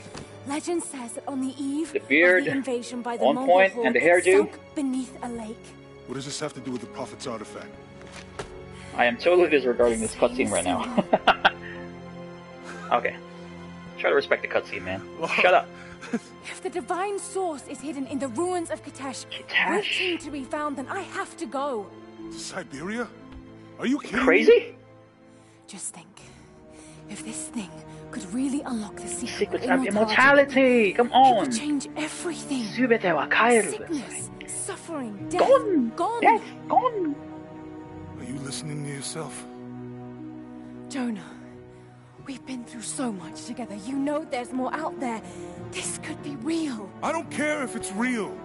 Speaker 4: Legend says that on the eve
Speaker 1: The beard,
Speaker 4: of the invasion by the
Speaker 1: on
Speaker 4: Mongol
Speaker 1: point,
Speaker 4: horde,
Speaker 1: and the
Speaker 4: it
Speaker 1: hairdo.
Speaker 4: sunk beneath a lake.
Speaker 2: What does this have to do with the prophet's artifact?
Speaker 1: I am totally disregarding this cutscene right now. okay. Try to respect the cutscene, man. Shut up.
Speaker 4: If the divine source is hidden in the ruins of
Speaker 1: Kitezh,
Speaker 4: waiting to be found, then I have to go.
Speaker 2: To Siberia? Are you kidding?
Speaker 1: Crazy?
Speaker 4: Just think. If this thing could really unlock the secret,
Speaker 1: secret
Speaker 4: of
Speaker 1: immortality, come on!
Speaker 4: It would change everything. Sickness, suffering, death,
Speaker 1: gone,
Speaker 4: gone,
Speaker 1: death, gone.
Speaker 2: Are listening to yourself?
Speaker 4: Jonah, we've been through so much together. You know there's more out there. This could be real.
Speaker 2: I don't care if it's real.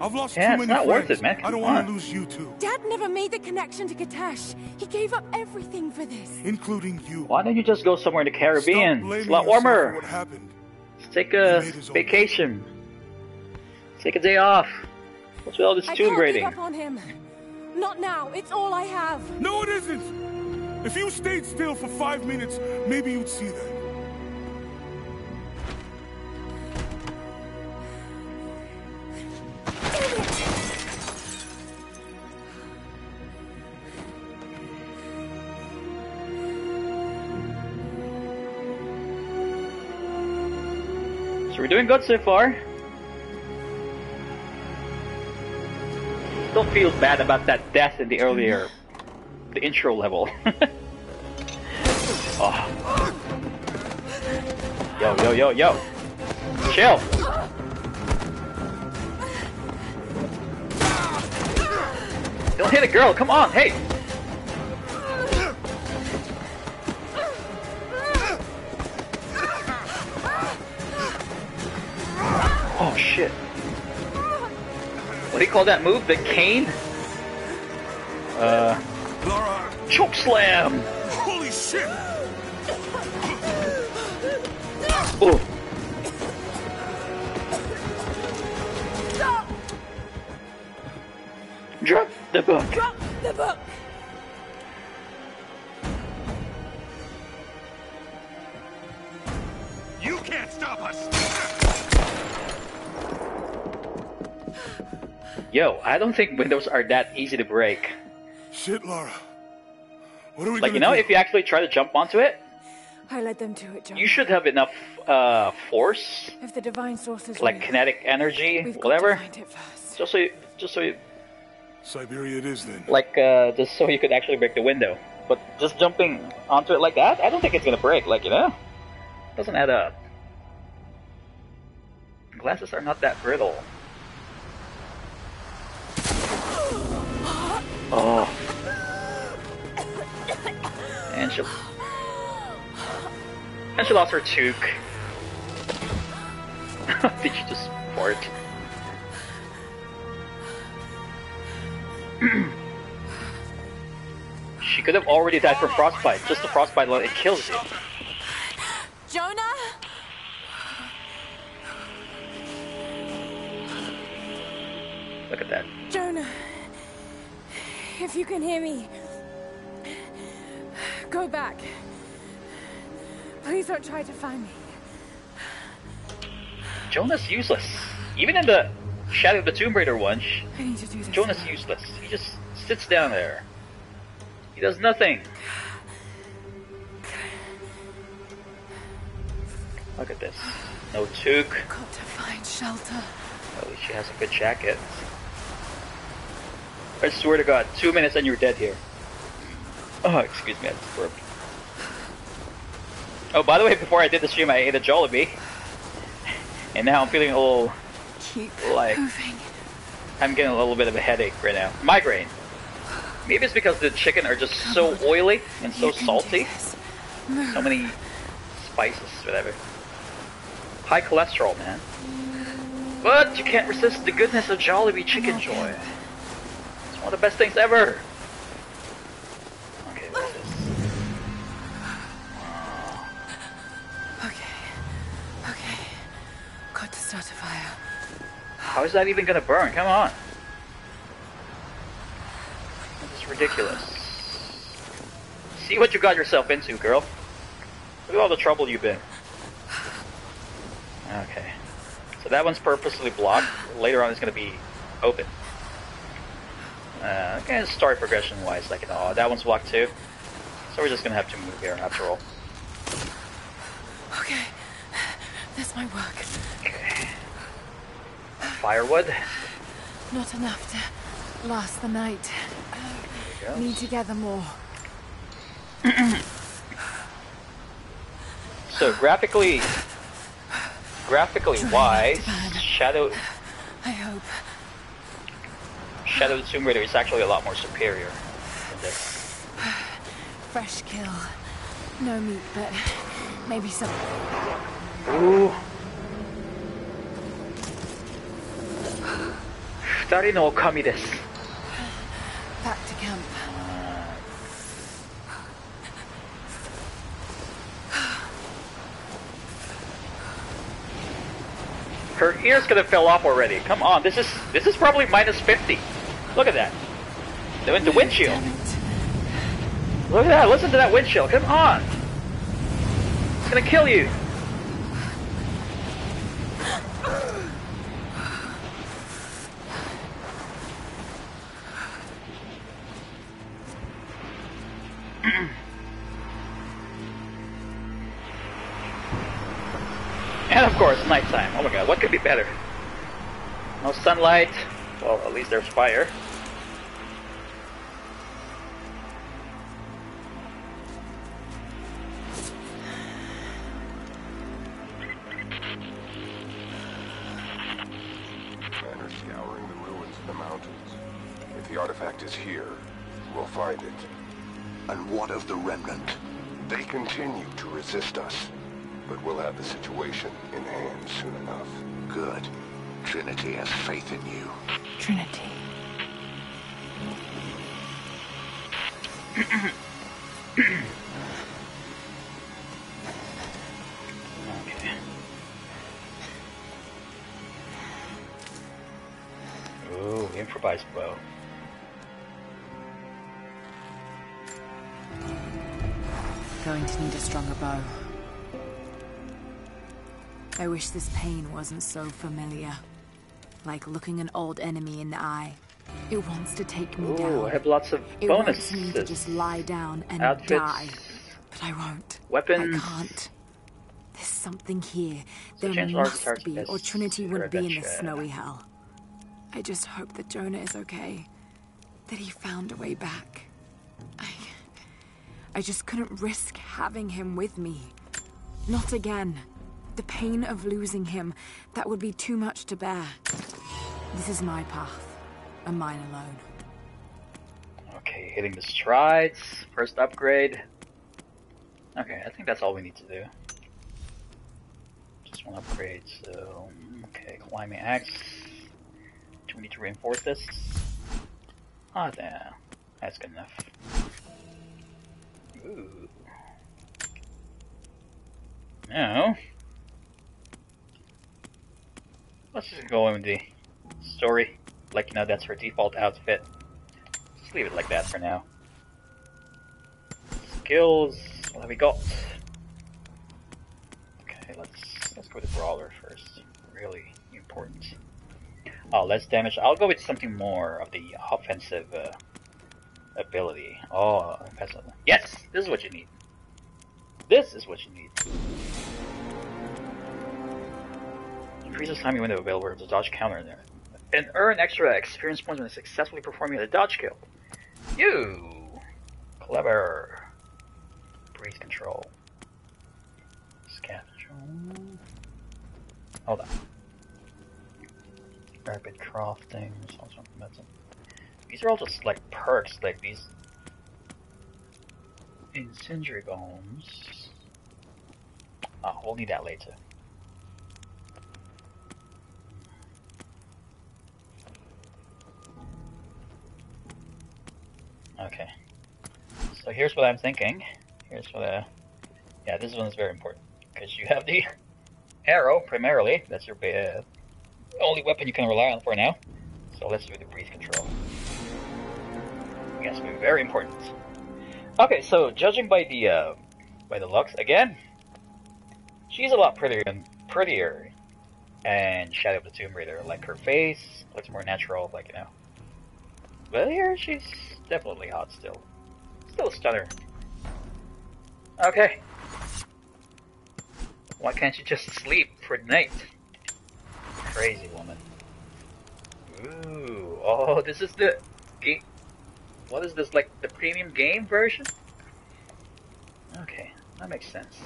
Speaker 2: I've lost
Speaker 1: Yeah,
Speaker 2: too
Speaker 1: it's
Speaker 2: many
Speaker 1: not worth it, man.
Speaker 2: I don't want to lose you too,
Speaker 4: Dad never made the connection to Kitezh. He gave up everything for this.
Speaker 2: including you.
Speaker 1: Why don't you just go somewhere in the Caribbean? It's a lot warmer.
Speaker 2: What happened?
Speaker 1: Let's take a
Speaker 2: He made his
Speaker 1: vacation. Take a day off. What's with all this
Speaker 4: I
Speaker 1: tomb
Speaker 4: can't
Speaker 1: raiding?
Speaker 4: Not now. It's all I have.
Speaker 2: No, it isn't. If you stayed still for five minutes, maybe you'd see that.
Speaker 1: So we're doing good so far. Still feel bad about that death in the earlier, the intro level. oh. Yo, yo, yo, yo. Chill. Don't hit a girl, come on, hey! Oh shit. What do you call that move? The cane? Uh,
Speaker 2: Laura,
Speaker 1: choke slam!
Speaker 2: holy shit!
Speaker 1: Ooh. Drop the book.
Speaker 4: Drop the book.
Speaker 2: You can't stop us!
Speaker 1: Yo, I don't think windows are that easy to break.
Speaker 2: Shit, Laura. What are we
Speaker 1: Like, you know,
Speaker 2: do?
Speaker 1: if you actually try to jump onto it,
Speaker 4: I led them to it, Jonah.
Speaker 1: you should have enough uh, force,
Speaker 4: If the divine source is
Speaker 1: like
Speaker 4: real,
Speaker 1: kinetic energy, whatever,
Speaker 4: find it first.
Speaker 1: just so you, just so you,
Speaker 2: Siberia it is then.
Speaker 1: like, uh, just so you could actually break the window. But just jumping onto it like that, I don't think it's gonna break. Like, you know, doesn't add up. Glasses are not that brittle. Oh. And she'll And she lost her toque. Did she just fart? she could have already died from frostbite. Just the frostbite alone, it kills you.
Speaker 3: Jonah?
Speaker 1: Look at that.
Speaker 4: Jonah, if you can hear me, go back. Please don't try to find me.
Speaker 1: Jonah's useless. Even in the Shadow of the Tomb Raider one,
Speaker 4: I need to do this.
Speaker 1: Jonah's useless. He just sits down there. He does nothing. Look at this. No toque.
Speaker 4: Got to find shelter.
Speaker 1: At least she has a good jacket. I swear to God, two minutes and you're dead here. Oh, excuse me, I just burped. Oh, by the way, before I did the stream, I ate a Jollibee. And now I'm feeling a little,
Speaker 4: Keep
Speaker 1: Like-
Speaker 4: moving.
Speaker 1: I'm getting a little bit of a headache right now. Migraine. Maybe it's because the chicken are just so oily and so
Speaker 4: You can do
Speaker 1: salty. So many spices, whatever. High cholesterol, man. But you can't resist the goodness of Jollibee Chicken Joy. One of the best things ever. Okay, what's this?
Speaker 4: Okay. Okay. Got to start a fire.
Speaker 1: How is that even gonna burn? Come on. This is ridiculous. See what you got yourself into, girl. Look at all the trouble you've been. Okay. So that one's purposely blocked. Later on it's gonna be open. Uh, okay, story progression wise, like, oh, that one's blocked too. So we're just gonna have to move here after all.
Speaker 4: Okay. That's my work.
Speaker 1: Okay. Firewood.
Speaker 4: Not enough to last the night.
Speaker 1: We.
Speaker 4: Need to gather more.
Speaker 1: So graphically, graphically wise. Shadow
Speaker 4: I hope.
Speaker 1: Shadow of the Tomb Raider is actually a lot more superior than this.
Speaker 4: Fresh kill. No meat, but maybe some.
Speaker 1: Ooh. 二人の神です。
Speaker 4: Back to camp.
Speaker 1: Her ears could have fell off already. Come on, this is this is probably minus 50. Look at that. They went to windshield. Look at that. Listen to that windshield. Come on. It's gonna kill you. And of course, nighttime. Oh my god, what could be better? No sunlight. Well, at least there's fire.
Speaker 4: Need a stronger bow. I wish this pain wasn't so familiar. Like looking an old enemy in the eye. It wants to take me
Speaker 1: Ooh,
Speaker 4: down.
Speaker 1: I have lots of
Speaker 4: it
Speaker 1: bonuses.
Speaker 4: wants me to just lie down and
Speaker 1: Outfits,
Speaker 4: die. But I won't.
Speaker 1: weapons.
Speaker 4: I can't. There's something here. There must be, or Trinity wouldn't be in this snowy hell. I just hope that Jonah is okay. That he found a way back. I. I just couldn't risk having him with me. Not again. The pain of losing him, that would be too much to bear. This is my path, and mine alone.
Speaker 1: Okay, hitting the strides. First upgrade. Okay, I think that's all we need to do. Just one upgrade, so okay, climbing axe. Do we need to reinforce this? Ah, there. That's good enough. Now, let's just go in the story. Like, you know, that's her default outfit. Just leave it like that for now. Skills, what have we got? Okay, let's let's go with the Brawler first. Really important. Oh, less damage. I'll go with something more of the offensive uh, ability. Oh. Yes, this is what you need. This is what you need. Increases time you window available to dodge counter in there. And earn extra experience points when successfully performing a dodge kill. You! Clever. Breeze control. Scan. Hold on. Rapid crafting. Also medicine. These are all just like perks, like these incendiary bombs. Oh, we'll need that later. Okay. So here's what I'm thinking. Here's what uh yeah, this one is very important because you have the arrow primarily. That's your uh, only weapon you can rely on for now. So let's do the breeze control. Yes, very important. Okay, so judging by the uh, by the looks again, she's a lot prettier and prettier and Shadow of the Tomb Raider. Like her face looks more natural, like you know. But here she's definitely hot still. Still a stunner. Okay. Why can't you just sleep for the night? Crazy woman. Ooh, oh, this is the. What is this, like the premium game version? Okay, that makes sense.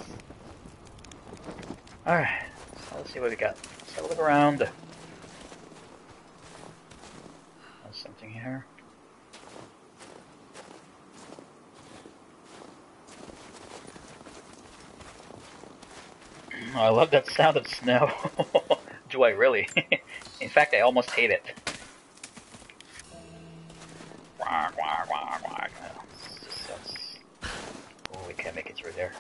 Speaker 1: Alright, so let's see what we got. Let's have a look around. There's something here. Oh, I love that sound of snow. Do I really? In fact, I almost hate it. There.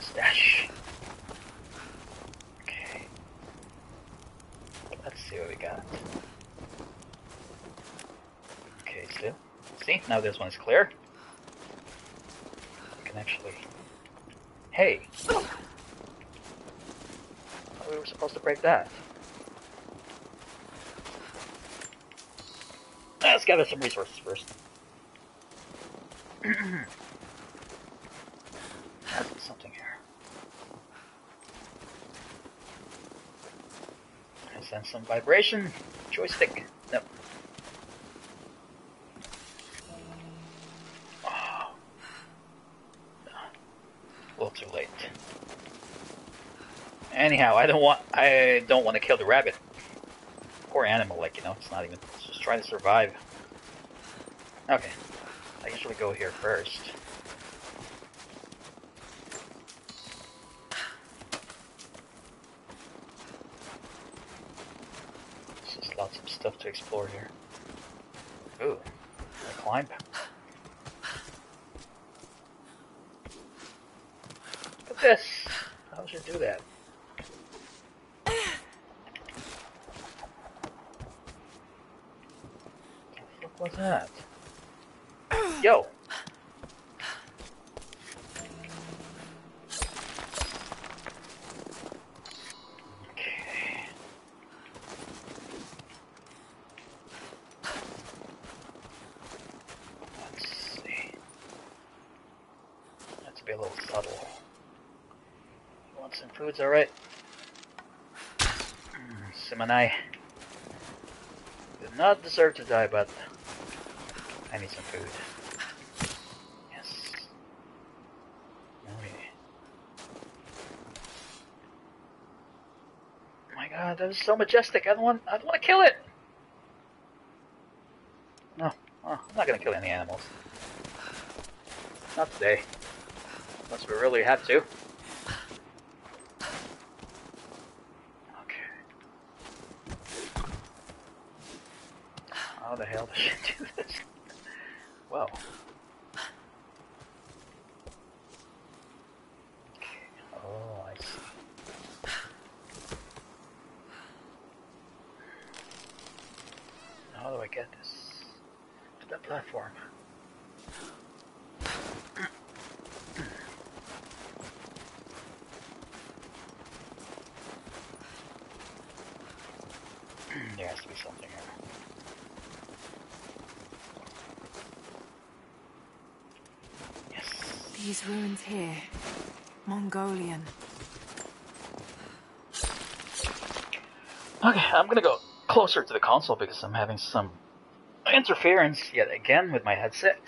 Speaker 1: Stash. Okay. Let's see what we got. Okay, still. See, now this one's clear. We can actually. Hey! Oh, we were supposed to break that. Let's gather some resources first. Something here. I sense some vibration. Joystick. Nope. Oh. A little too late. Anyhow, I don't want I don't want to kill the rabbit. Poor animal, like you know, it's not even it's just trying to survive. Okay. I usually go here first. There's just lots of stuff to explore here. Ooh, can I climb? Look at this! How should do that? What was that? Yo! Okay. Let's see. Let's be a little subtle. You foods, alright? Sim and I did not deserve to die, but I need some food. Yes. Oh my god, that was so majestic. I don't want I don't want to kill it. No. Oh. I'm not gonna kill any animals. Not today. Unless we really have to. Okay. How the hell does she do this? Well. Oh, I see. How do I get this to the platform? there has to be something here. Yes.
Speaker 4: These ruins here. Mongolian.
Speaker 1: Okay, I'm gonna go closer to the console because I'm having some interference yet again with my headset.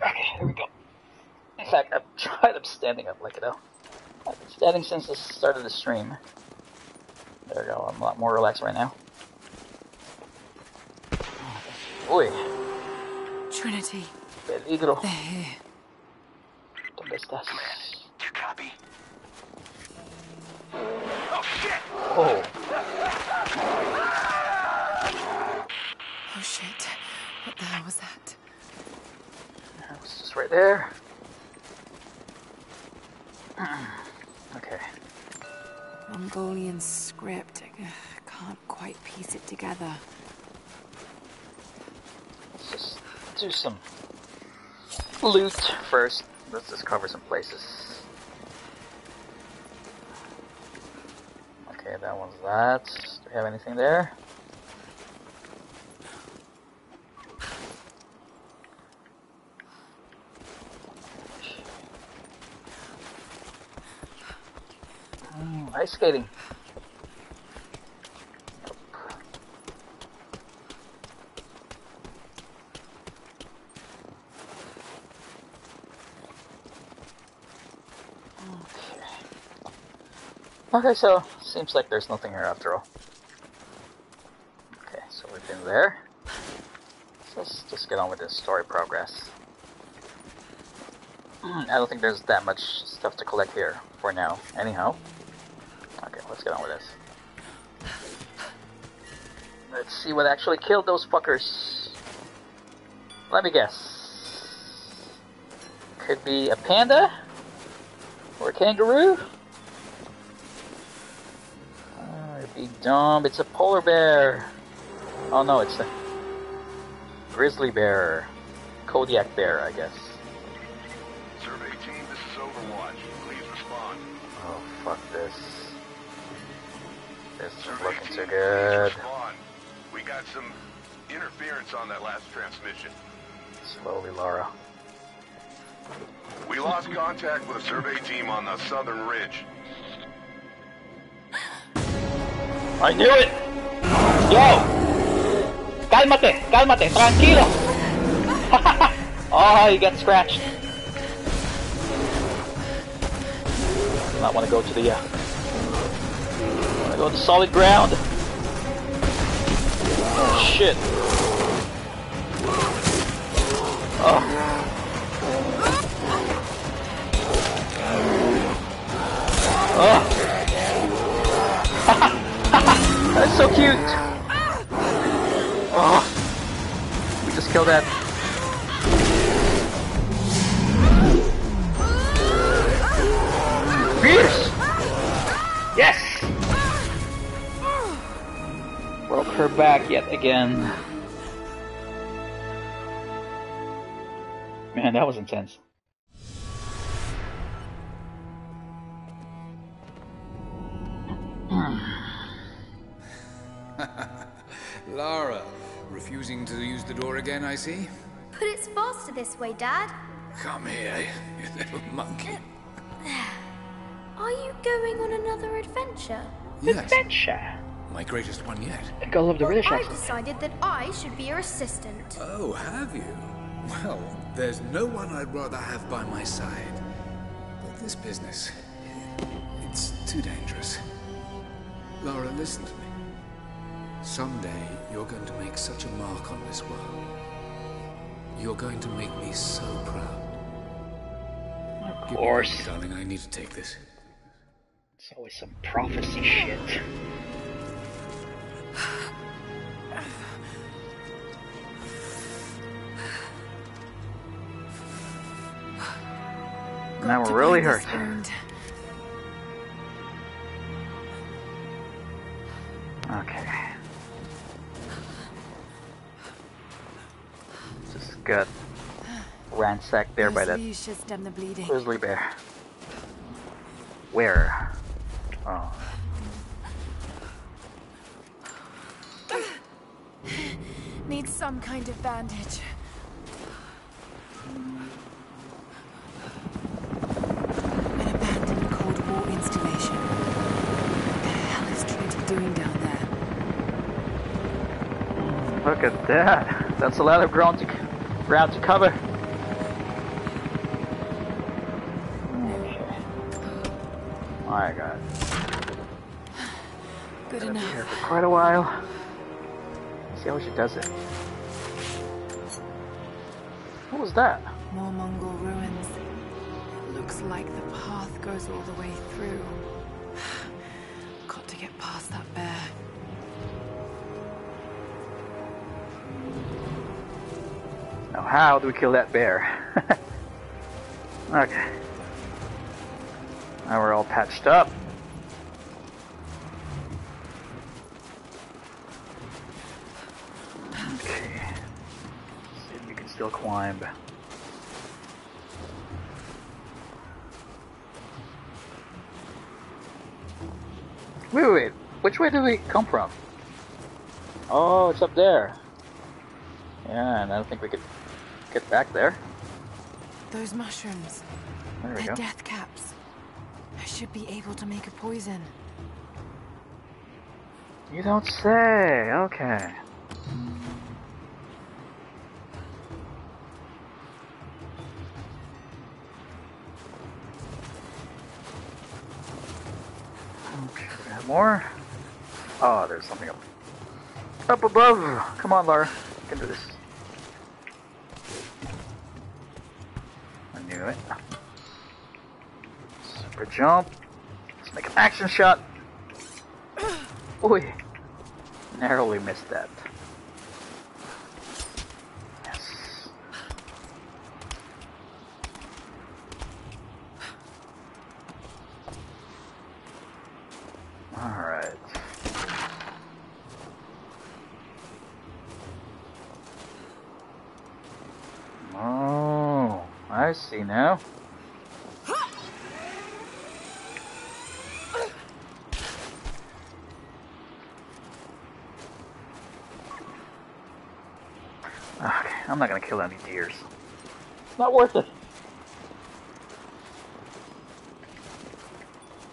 Speaker 1: Okay, here we go. In fact, I've tried up standing up like it though. I've been standing since the start of the stream. There we go, I'm a lot more relaxed right now. Uy,
Speaker 4: Trinity.
Speaker 1: peligro.
Speaker 4: They're here.
Speaker 1: ¿Dónde estás?
Speaker 5: Do you copy?
Speaker 1: Oh, shit!
Speaker 4: Oh shit. What the hell was that?
Speaker 1: it's just right there. Okay.
Speaker 4: Mongolian script. I can't quite piece it together.
Speaker 1: Let's just do some loot first. Let's just cover some places. Okay, that one's that. Do we have anything there? Skating. Okay, so seems like there's nothing here after all. Okay, so we've been there. So let's just get on with this story progress. Hmm, I don't think there's that much stuff to collect here for now. Anyhow. Let's get on with this. Let's see what actually killed those fuckers. Let me guess. Could be a panda? Or a kangaroo? Uh, it'd be dumb. It's a polar bear. Oh no, it's a grizzly bear. Kodiak bear, I guess.
Speaker 8: Is Survey
Speaker 1: too good.
Speaker 8: We got some interference on that last transmission.
Speaker 1: Slowly, Lara.
Speaker 8: We lost contact with a survey team on the southern ridge.
Speaker 1: I knew it! Yo! Cálmate, cálmate, tranquilo! oh, you got scratched. Not want to go to the, uh... want to go to solid ground. Oh, shit. Oh. Oh. That's so cute. Oh, we just killed that. Fierce. Her back yet again. Man, that was intense.
Speaker 5: Lara, refusing to use the door again, I see.
Speaker 9: But it's faster this way, Dad.
Speaker 5: Come here, you little monkey.
Speaker 9: Are you going on another adventure?
Speaker 5: Yes,
Speaker 1: Adventure.
Speaker 5: My greatest one yet.
Speaker 1: I gotta love the British
Speaker 9: I've
Speaker 1: accent.
Speaker 9: decided that I should be your assistant.
Speaker 5: Oh, have you? Well, there's no one I'd rather have by my side. But this business, it's too dangerous. Lara, listen to me. Someday, you're going to make such a mark on this world. You're going to make me so proud.
Speaker 1: Of
Speaker 5: Give me
Speaker 1: course.
Speaker 5: darling, I need to take this.
Speaker 1: It's always some prophecy shit. Now we're really hurt. Okay. Just got ransacked there by that
Speaker 4: leaves should stem the bleeding.
Speaker 1: grizzly bear. Where? Oh,
Speaker 4: Needs some kind of bandage.
Speaker 1: That! That's a lot of ground to ground to cover. Okay. My God.
Speaker 4: Good
Speaker 1: Been
Speaker 4: enough.
Speaker 1: here for quite a while. See how she does it. What was that?
Speaker 4: More Mongol ruins. It looks like the path goes all the way through.
Speaker 1: How do we kill that bear? okay. Now we're all patched up. Okay. See if we can still climb. Wait, wait, wait. Which way did we come from? Oh, it's up there. Yeah, and I don't think we could get back there.
Speaker 4: Those mushrooms.
Speaker 1: There we
Speaker 4: They're
Speaker 1: go.
Speaker 4: death caps. I should be able to make a poison.
Speaker 1: You don't say. Okay. Okay, more. Oh, there's something up. Up above. Come on, Lara. You can do this. Jump. Let's make an action shot. Oi. Narrowly missed that. Yes. Alright. Oh, I see now. Okay, I'm not gonna kill any deers. Not worth it.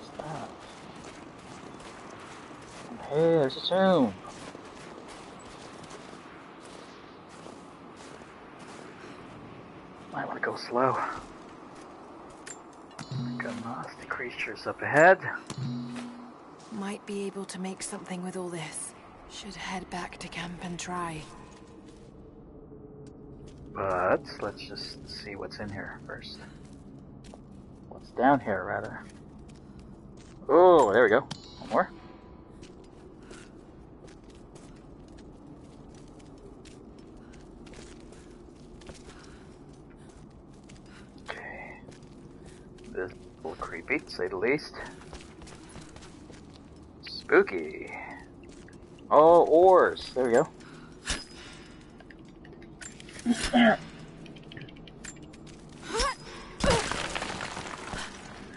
Speaker 1: Stop. Hey, there's a tomb. Might want to go slow. Got nasty creatures up ahead.
Speaker 4: Might be able to make something with all this. Should head back to camp and try.
Speaker 1: But let's just see what's in here first. What's down here, rather? Oh, there we go. One more. Okay. This is a little creepy, to say the least. Spooky. Oh, oars. There we go.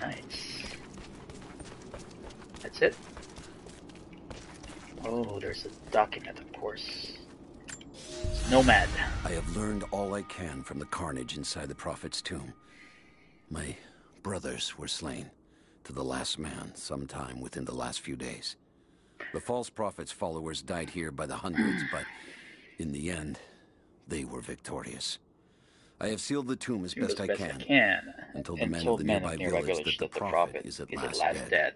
Speaker 1: Nice. That's it. Oh, there's a document, of course. Nomad.
Speaker 10: I have learned all I can from the carnage inside the Prophet's tomb. My brothers were slain, to the last man, sometime within the last few days. The false Prophet's followers died here by the hundreds, but in the end, they were victorious. I have sealed the tomb as
Speaker 1: Do
Speaker 10: best I can,
Speaker 1: I can.
Speaker 10: until the men of the nearby
Speaker 1: nearby
Speaker 10: village that the Prophet is at last dead.
Speaker 1: dead.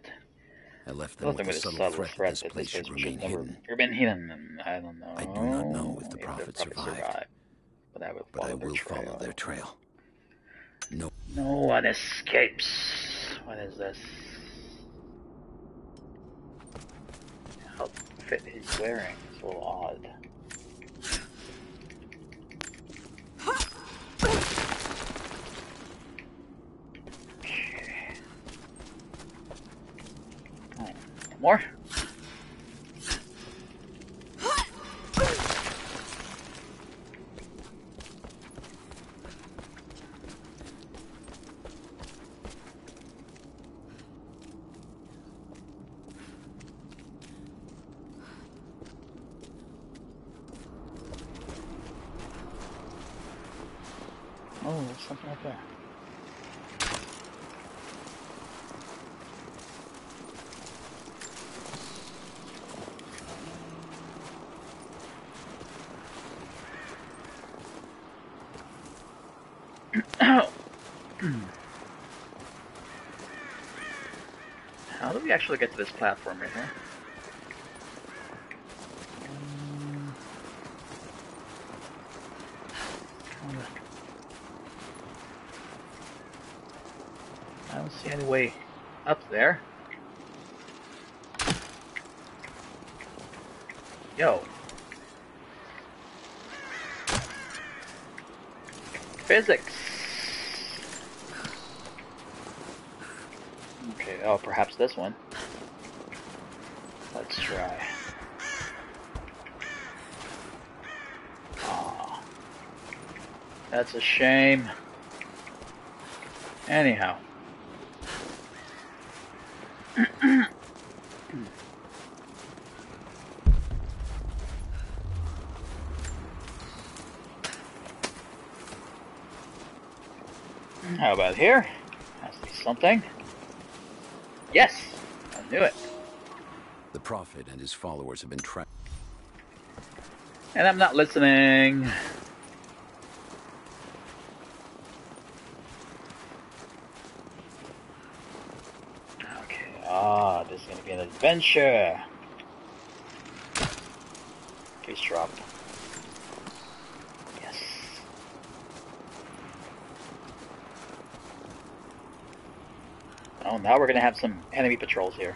Speaker 10: I left them with a subtle
Speaker 1: subtle
Speaker 10: threat
Speaker 1: threat
Speaker 10: that this place should remain hidden.
Speaker 1: remain hidden. I don't know.
Speaker 10: I do not know if the Prophet survived.
Speaker 1: but I will
Speaker 10: but
Speaker 1: follow,
Speaker 10: I
Speaker 1: their,
Speaker 10: will
Speaker 1: trail.
Speaker 10: follow their trail. No,
Speaker 1: No one escapes. What is this? Outfit he's wearing is a little odd. Okay. Oh, more? Oh, there's something up there. How do we actually get to this platform right here? Um, hold on. I don't see any way up there. Yo. Physics. Okay, oh, perhaps this one. Let's try. Aw. That's a shame. Anyhow. How about here? Has to be something. Yes! I knew it.
Speaker 10: the Prophet and his followers have been trapped.
Speaker 1: And I'm not listening. Okay, ah, this is gonna be an adventure. Please drop. Yes. Oh, now we're gonna have some enemy patrols here.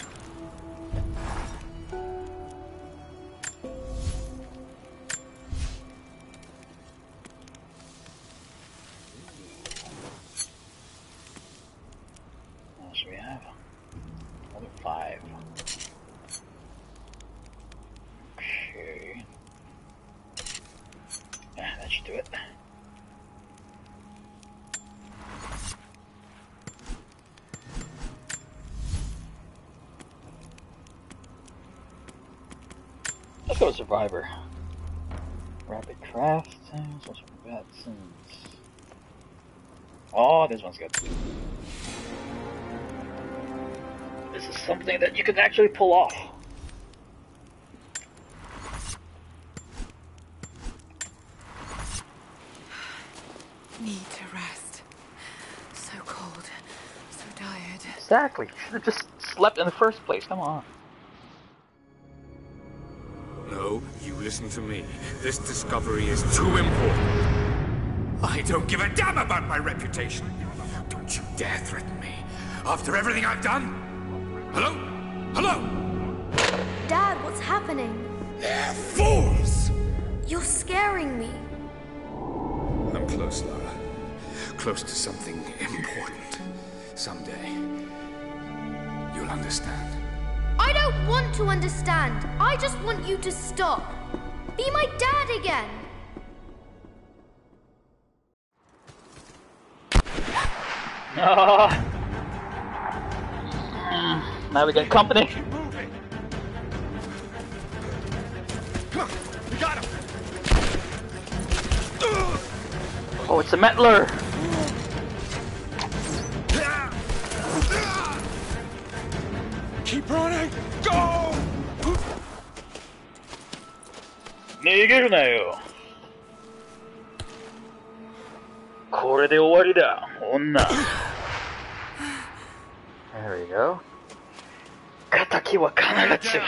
Speaker 1: Survivor. Rapid craft, social. Oh, this one's good. This is something that you can actually pull off.
Speaker 4: Need to rest. So cold. So tired.
Speaker 1: Exactly. Should have just slept in the first place. Come on.
Speaker 5: Listen to me. This discovery is too important. I don't give a damn about my reputation. Don't you dare threaten me. After everything I've done? Hello? Hello?
Speaker 9: Dad, what's happening?
Speaker 5: They're fools!
Speaker 9: You're scaring me.
Speaker 5: I'm close, Lara. Close to something important. Someday, you'll understand.
Speaker 9: I don't want to understand. I just want you to stop. Be my dad again.
Speaker 1: Ah. Mm, now we get company.
Speaker 5: We got him!
Speaker 1: Oh, it's a Metler. 逃げるなよ。これで終わりだ、女。There we go. 敵は必ず。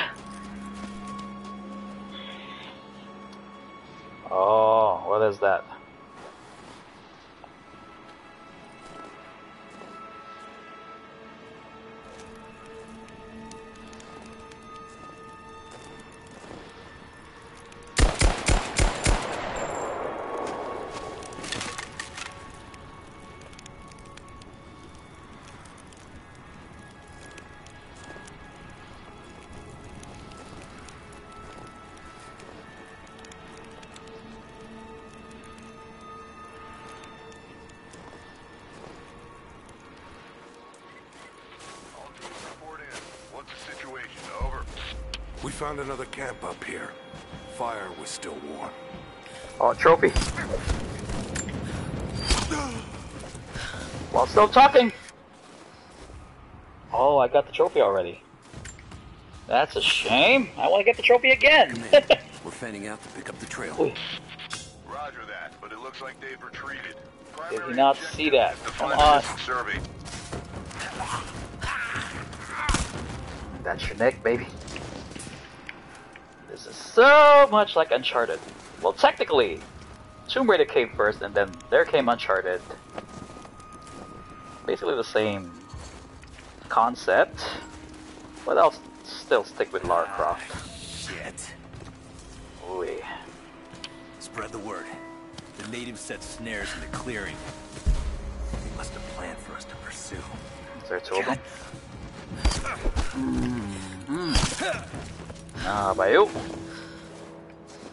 Speaker 8: Found another camp up here. Fire was still warm.
Speaker 1: Oh, trophy. While still talking. Oh, I got the trophy already. That's a shame. I want to get the trophy again.
Speaker 10: We're fanning out to pick up the trail.
Speaker 1: Ooh,
Speaker 8: Roger that, but it looks like they've retreated.
Speaker 1: did you not see that? Come on.
Speaker 8: Survey.
Speaker 1: That's your neck, baby. So much like Uncharted. Well, technically, Tomb Raider came first, and then there came Uncharted. Basically the same concept, but I'll still stick with Lara ah, Croft.
Speaker 11: Shit.
Speaker 1: Ooh.
Speaker 11: Spread the word. The natives set snares in the clearing. They must have planned for us to pursue.
Speaker 1: Is there two of them? Hmm, hmm. Ah, by you.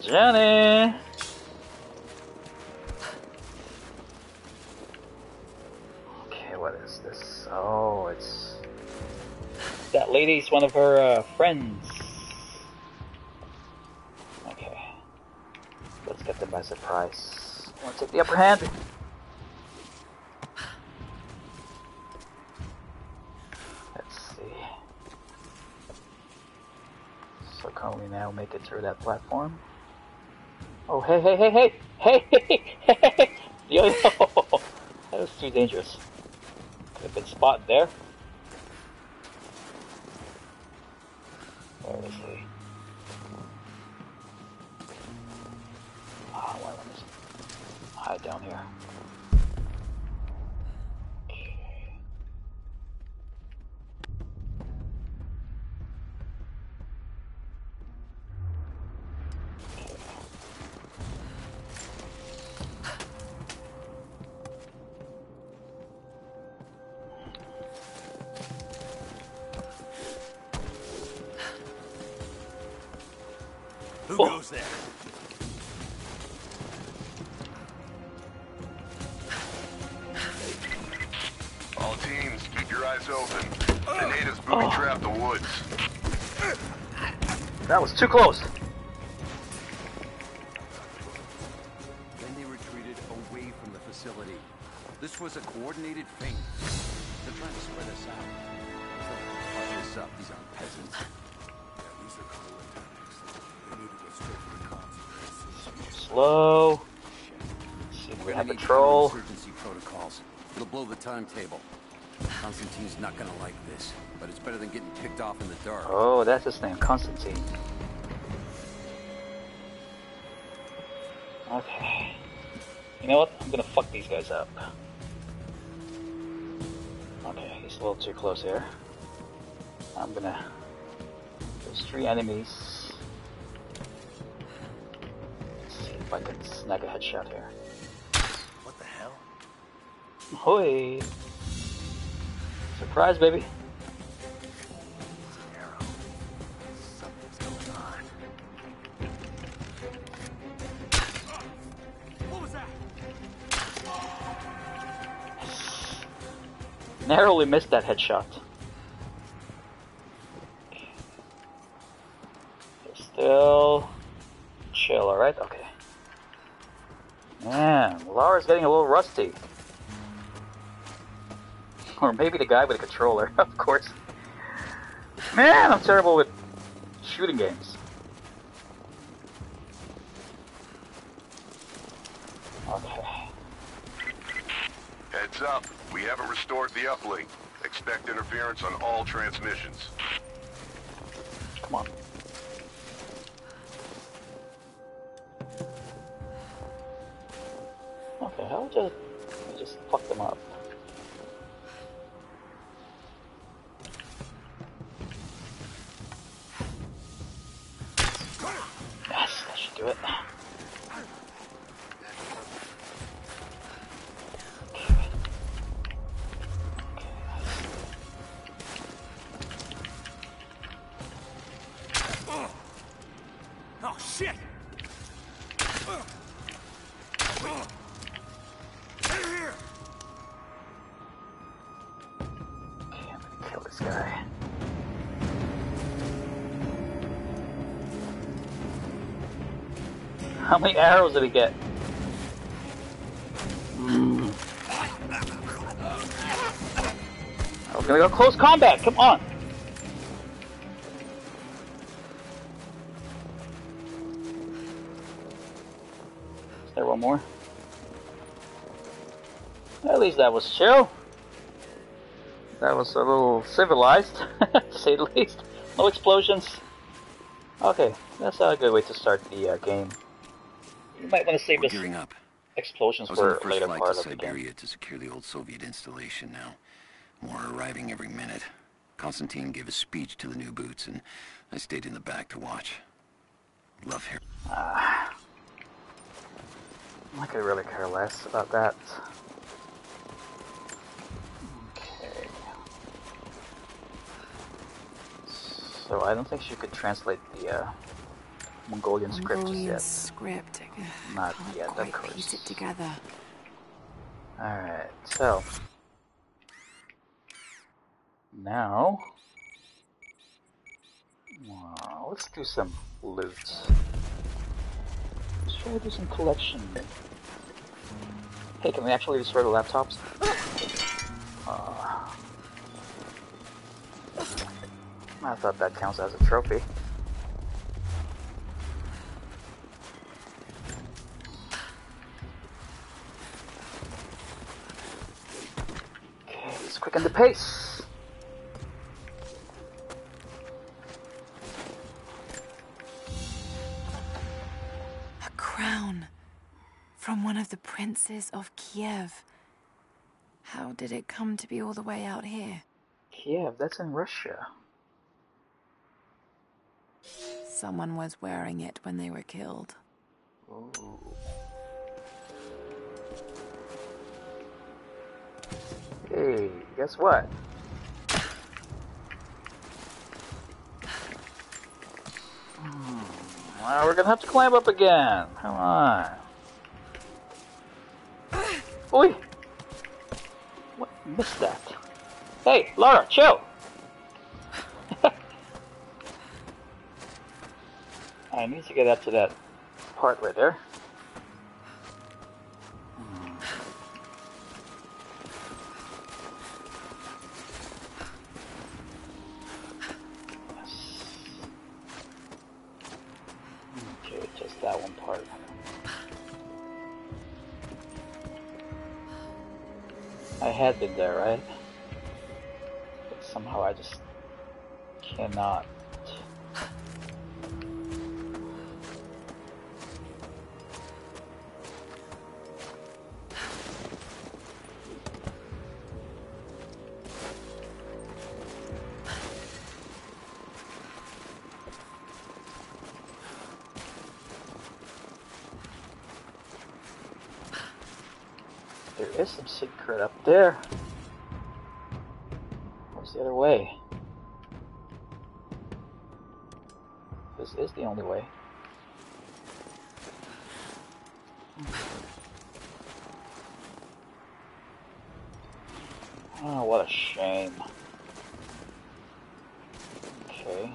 Speaker 1: Jenny! Okay, what is this? Oh, it's... That lady's one of her uh, friends. Okay. Let's get them by surprise. Want to take the upper hand? Let's see. So can we now make it through that platform? Oh, hey, hey, hey, hey! Hey, hey, hey, hey! Yo, yo! That was too dangerous. Could have been spotted there. Where is he? Ah, why don't I hide down here? Too close.
Speaker 10: Then they retreated away from the facility. This was a coordinated feint. They're trying to spread us out. Fuck this up. These aren't peasants.
Speaker 2: Are cruel tactics. They need to go the.
Speaker 1: Slow. See if we have
Speaker 10: Need
Speaker 1: patrol.
Speaker 10: Emergency protocols. It'll blow the timetable. Konstantin's not gonna like this, but it's better than getting picked off in the dark.
Speaker 1: Oh, that's his name, Konstantin. Okay. You know what? I'm gonna fuck these guys up. Okay, he's a little too close here. I'm gonna. There's three enemies. Let's see if I can snag a headshot here.
Speaker 11: What the hell?
Speaker 1: Hoi! Surprise, baby! Narrowly missed that headshot. Still chill, alright? Okay. Man, Lara's getting a little rusty. Or maybe the guy with the controller, of course. Man, I'm terrible with shooting games. Okay.
Speaker 8: Heads up, we haven't restored the uplink. Expect interference on all transmissions.
Speaker 1: Come on. Okay, I'll just just fuck them up. Yes, that should do it.
Speaker 11: Shit!
Speaker 1: How many arrows did he get? Mm. I was gonna go close combat, come on! That was chill. That was a little civilized, to say the least. No explosions. Okay, that's not a good way to start the uh, game. You might want to save
Speaker 10: We're
Speaker 1: this
Speaker 10: gearing up.
Speaker 1: explosions
Speaker 10: I was on the first
Speaker 1: later
Speaker 10: flight
Speaker 1: part
Speaker 10: to
Speaker 1: of the game.
Speaker 10: Siberia to secure the old Soviet installation now. More arriving every minute. Konstantin gave a speech to the new boots, and I stayed in the back to watch. Love hearing.
Speaker 1: Ah. I could really care less about that. So I don't think she could translate the uh, Mongolian script just
Speaker 4: Mongolian
Speaker 1: yet.
Speaker 4: script. I
Speaker 1: Not
Speaker 4: can't
Speaker 1: yet, of
Speaker 4: quite
Speaker 1: course.
Speaker 4: piece it together.
Speaker 1: Alright, so. Now. uh, let's do some loot. Let's try to do some collection. Hey, can we actually destroy the laptops? Uh, I thought that counts as a trophy. Okay, let's quicken the pace.
Speaker 4: A crown from one of the princes of Kiev. How did it come to be all the way out here?
Speaker 1: Kiev, that's in Russia.
Speaker 4: Someone was wearing it when they were killed.
Speaker 1: Ooh. Hey, guess what? Hmm, Well, we're gonna have to climb up again. Come on. Oi! What? Missed that. Hey, Lara, chill! I need to get up to that part right there. Okay, just that one part. I had been there, right? There. What's the other way? This is the only way. Oh, what a shame. Okay.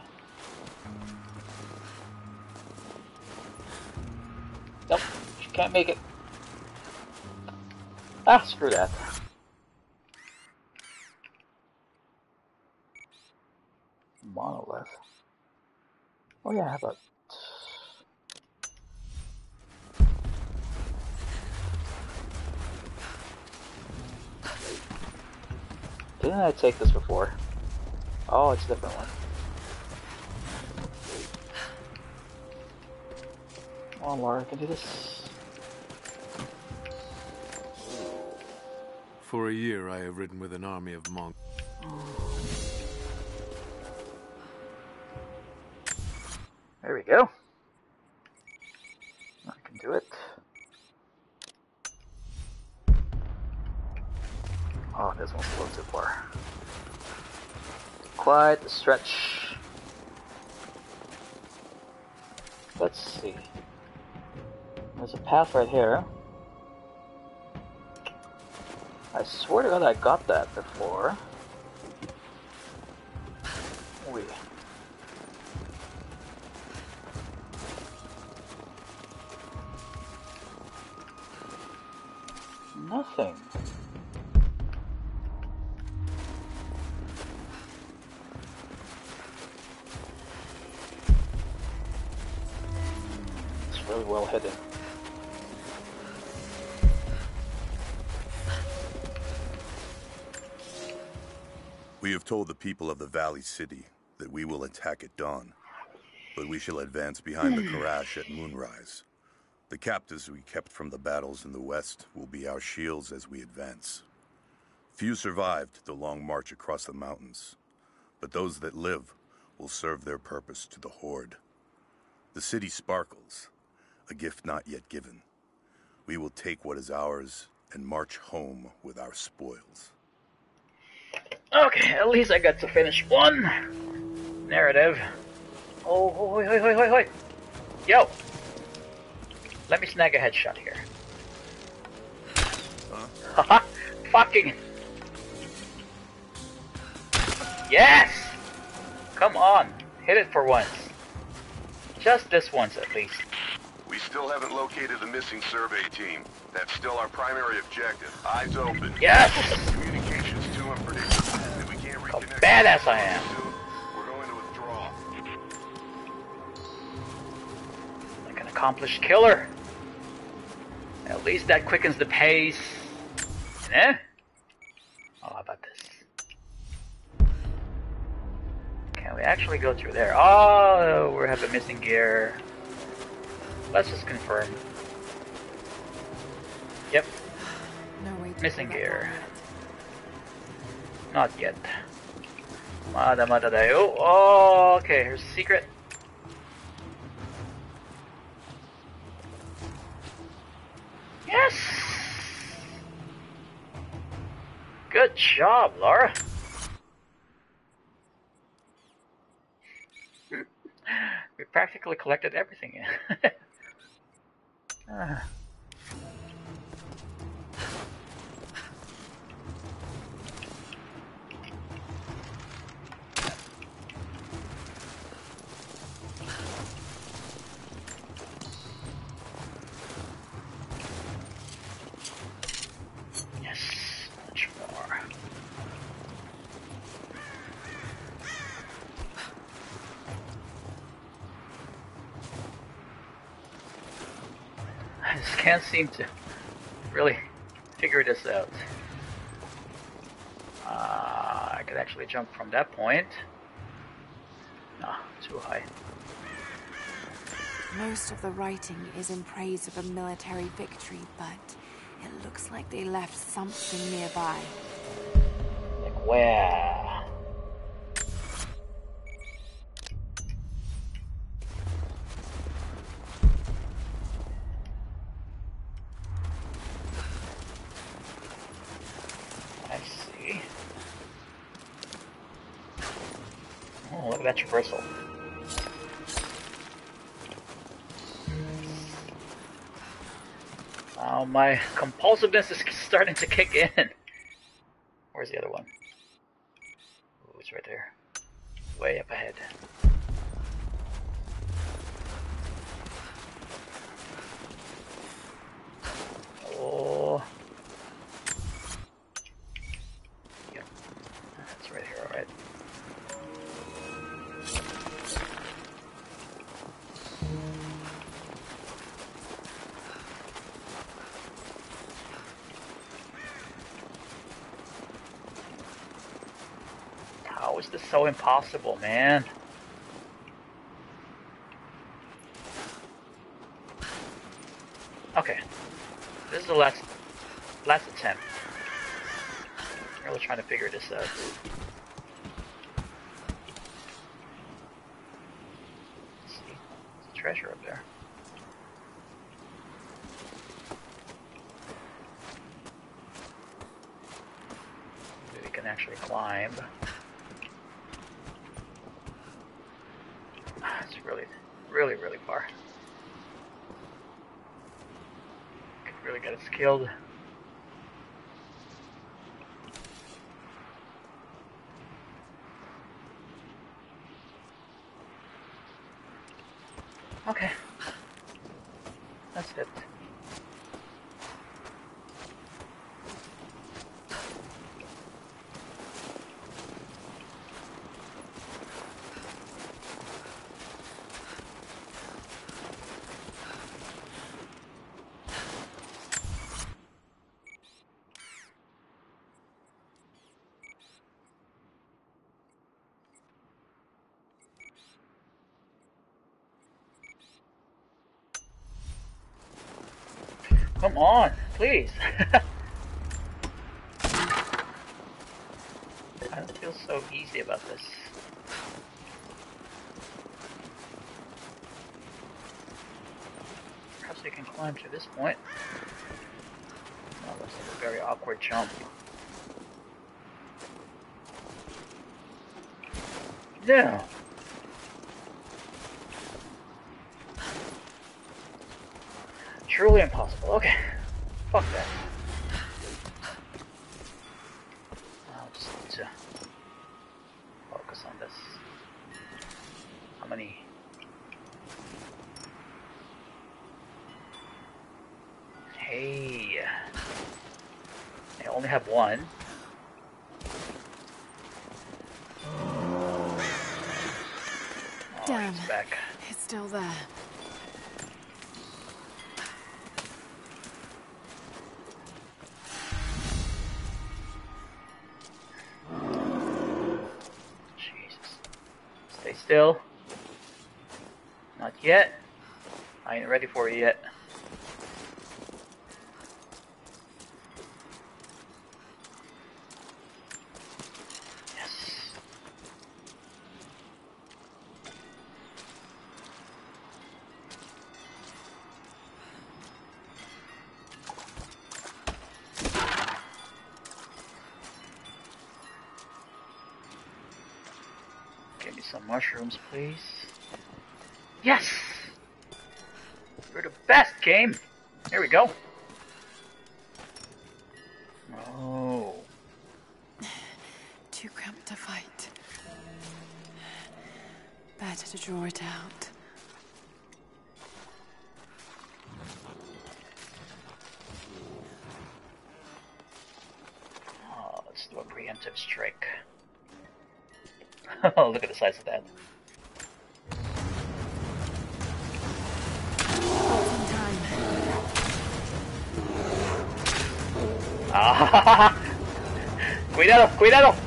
Speaker 1: Nope, she can't make it. Ah, screw that. Yeah. Didn't I take this before? Oh, it's a different one. Come on, Lara, I can do this.
Speaker 7: For a year, I have ridden with an army of monks.
Speaker 1: Stretch. Let's see. There's a path right here. I swear to God I got that before.
Speaker 12: Valley City that we will attack at dawn, but we shall advance behind the hmm. Karash at moonrise. The captives we kept from the battles in the west will be our shields as we advance. Few survived the long march across the mountains, but those that live will serve their purpose to the Horde. The city sparkles, a gift not yet given. We will take what is ours and march home with our spoils.
Speaker 1: Okay, at least I got to finish one narrative. Oh, hoi, hoi, hoi, hoi, hoi. Yo! Let me snag a headshot here. Haha! Fucking! Yes! Come on! Hit it for once. Just this once at least.
Speaker 8: We still haven't located the missing survey team. That's still our primary objective. Eyes open.
Speaker 1: Yes! Badass I am.
Speaker 8: we're going to withdraw.
Speaker 1: Like an accomplished killer. At least that quickens the pace. Eh? Oh, how about this? Can we actually go through there? Oh, we have a missing gear. Let's just confirm. Yep,
Speaker 4: No way to
Speaker 1: missing gear.
Speaker 4: Not yet.
Speaker 1: Not. Mada mada dayo. Oh, okay, here's a secret. Yes! Good job, Lara. we practically collected everything. Ah. Just can't seem to really figure this out. Uh, I could actually jump from that point. No, too high.
Speaker 4: Most of the writing is in praise of a military victory, but it looks like they left something nearby.
Speaker 1: Like where? I see. Traversal. Oh, my compulsiveness is starting to kick in. So impossible, man? Okay. This is the last last attempt. I'm Really trying to figure this out. Let's see. There's a treasure up there. Maybe we can actually climb. Ah, It's really, really, really far. Could really get us killed. Okay. That's it. Come on, please. I don't feel so easy about this. Perhaps we can climb to this point. That looks like a very awkward jump. Yeah. Truly impossible. Okay. Fuck that. I'll just need to focus on this. How many? Hey. I only have one.
Speaker 4: Oh, Damn.
Speaker 1: he's back.
Speaker 4: It's still there.
Speaker 1: Jesus. Stay still. Not yet. I ain't ready for it yet. Please. Yes! You're the best game! Here we go. Oh.
Speaker 4: Too cramped to fight. Better to draw it out.
Speaker 1: Oh, let's do a preemptive strike. Oh, look at the size of that. cuidado, cuidado.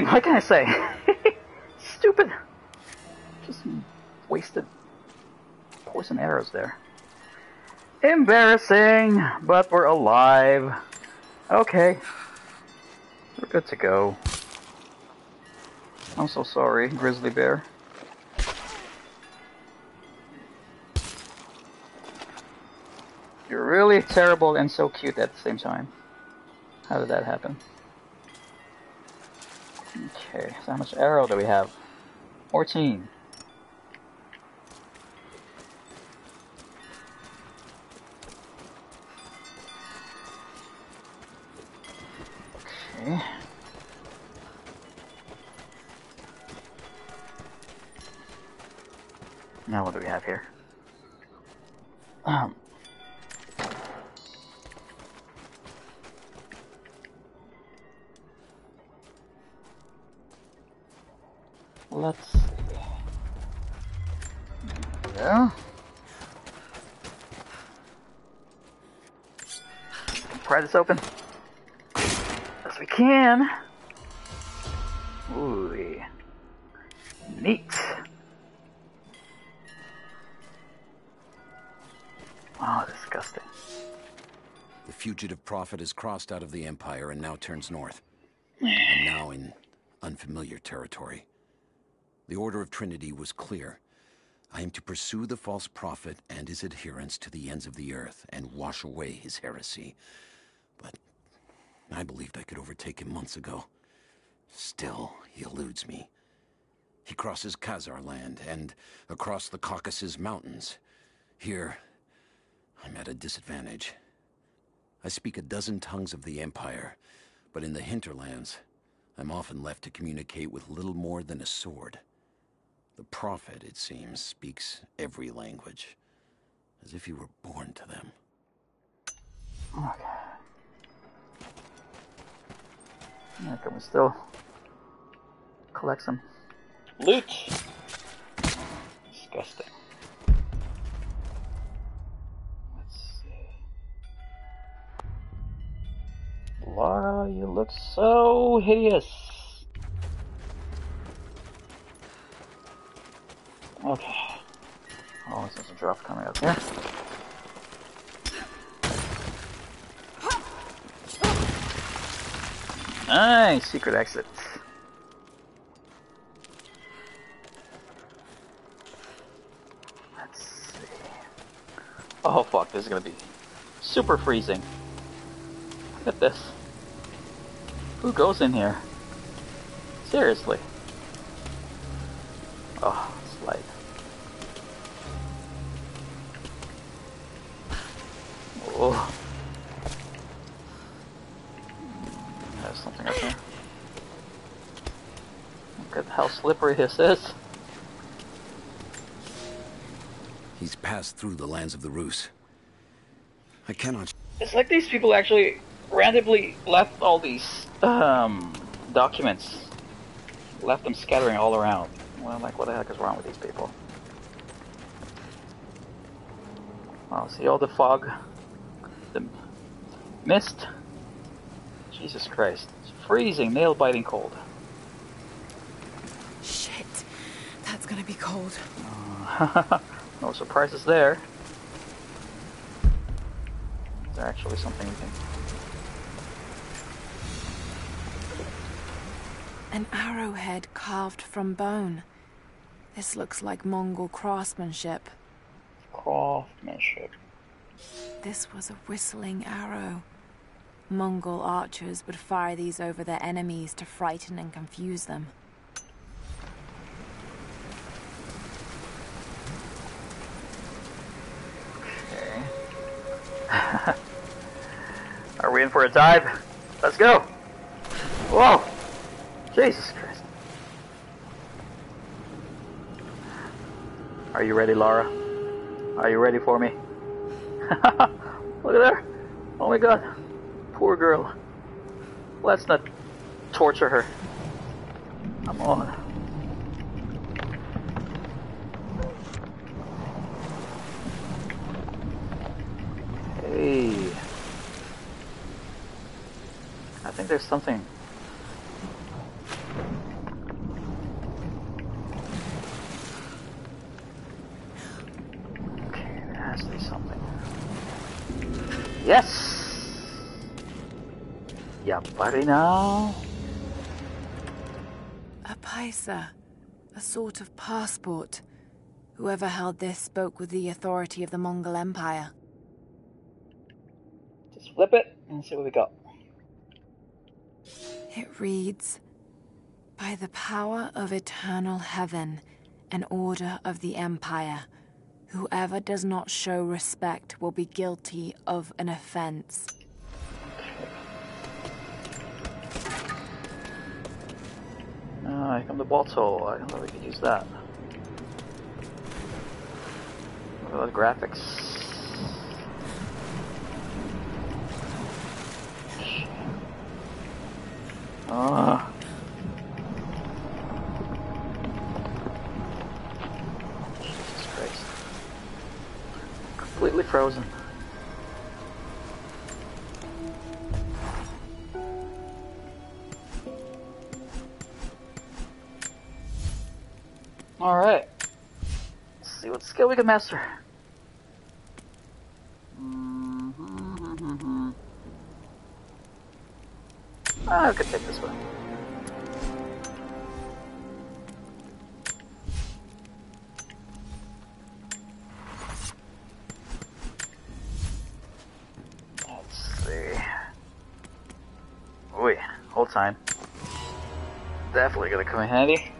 Speaker 1: What can I say? Stupid. Just wasted poison arrows there. Embarrassing, but we're alive. Okay. We're good to go. I'm so sorry, Grizzly Bear. You're really terrible and so cute at the same time. How did that happen? How much arrow do we have? 14. This open. As we can. Ooh. Neat. Oh, disgusting.
Speaker 10: The fugitive prophet has crossed out of the Empire and now turns north. and now in unfamiliar territory. The Order of Trinity was clear. I am to pursue the false prophet and his adherents to the ends of the earth and wash away his heresy. But I believed I could overtake him months ago. Still, he eludes me. He crosses Khazar land and across the Caucasus Mountains. Here, I'm at a disadvantage. I speak a dozen tongues of the Empire, but in the hinterlands, I'm often left to communicate with little more than a sword. The Prophet, it seems, speaks every language, as if he were born to them.
Speaker 1: Okay. Yeah, can we still collect some loot? Disgusting. Let's see. Lara, you look so hideous. Okay. Oh, there's a drop coming up here. Nice secret exit. Let's see. Oh fuck, this is gonna be super freezing. Look at this. Who goes in here? Seriously. Oh, slide. Oh. There's something up there. Look at how slippery this is.
Speaker 10: He's passed through the lands of the Rus. I cannot.
Speaker 1: It's like these people actually randomly left all these um, documents, left them scattering all around. Well, like, what the heck is wrong with these people? Oh, see all the fog, the mist. Jesus Christ, it's freezing, nail-biting cold.
Speaker 4: Shit. That's gonna be cold.
Speaker 1: no surprises there. Is there actually something we can...
Speaker 4: An arrowhead carved from bone. This looks like Mongol craftsmanship.
Speaker 1: Craftsmanship.
Speaker 4: This was a whistling arrow. Mongol archers would fire these over their enemies to frighten and confuse them.
Speaker 1: Are we in for a dive? Let's go! Whoa! Jesus Christ. Are you ready, Lara? Are you ready for me? Look at her! Oh my god. Poor girl. Let's not torture her. Come on. There's something. Okay, there has to be something. Yes! Yeah, buddy now.
Speaker 4: A paiza. A sort of passport. Whoever held this spoke with the authority of the Mongol Empire.
Speaker 1: Just flip it and see what we got.
Speaker 4: It reads By the power of eternal heaven and order of the Empire, whoever does not show respect will be guilty of an offense.
Speaker 1: Ah, here come the bottle. I don't know if we could use that. What about the graphics? Ah. Jesus Christ. Completely frozen. Alright. Let's see what skill we can master. Oh, I could take this one. Let's see. Oh time. Definitely gonna come in handy.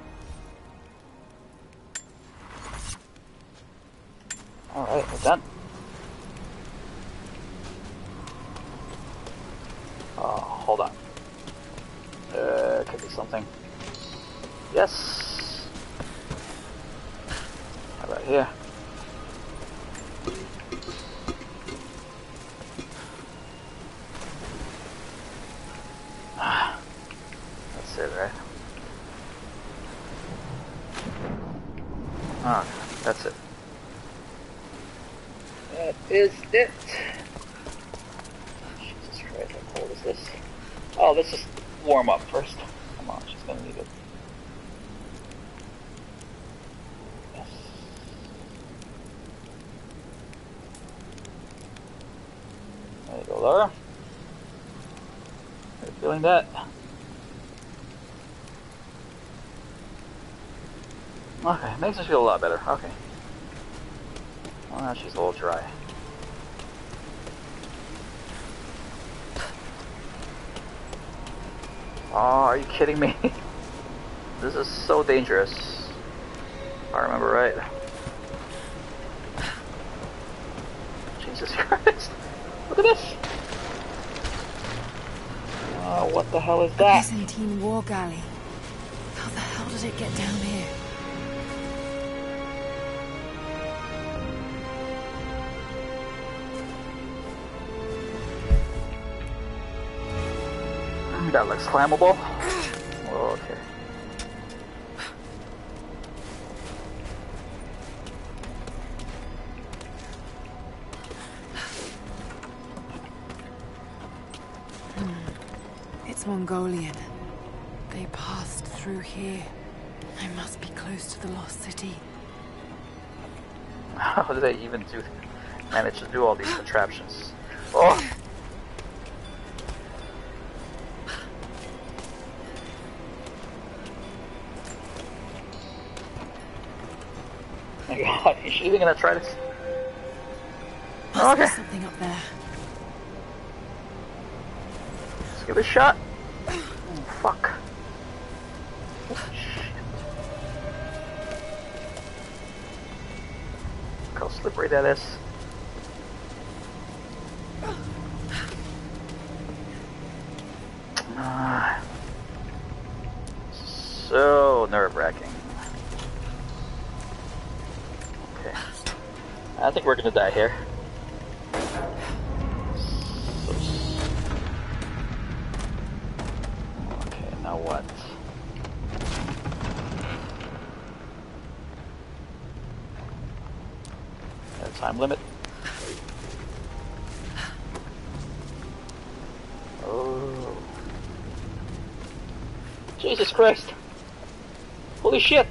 Speaker 1: Makes us feel a lot better. Okay. Well, now she's a little dry. Oh, are you kidding me? this is so dangerous. I remember right. Jesus Christ. Look at this. Oh, what the hell is that?
Speaker 4: Byzantine war galley.
Speaker 1: That looks climbable. Oh, okay.
Speaker 4: It's Mongolian. They passed through here. I must be close to the lost city.
Speaker 1: How do they even do manage to do all these contraptions? Oh! My god, is she even gonna try this?
Speaker 4: Must
Speaker 1: Okay.
Speaker 4: something up there.
Speaker 1: Let's give it a shot. Oh, fuck. Shit. Look how slippery that is. Ah. so nerve wracking. Okay. I think we're gonna die here. Okay, now what? Time limit? Oh. Jesus Christ! Holy shit!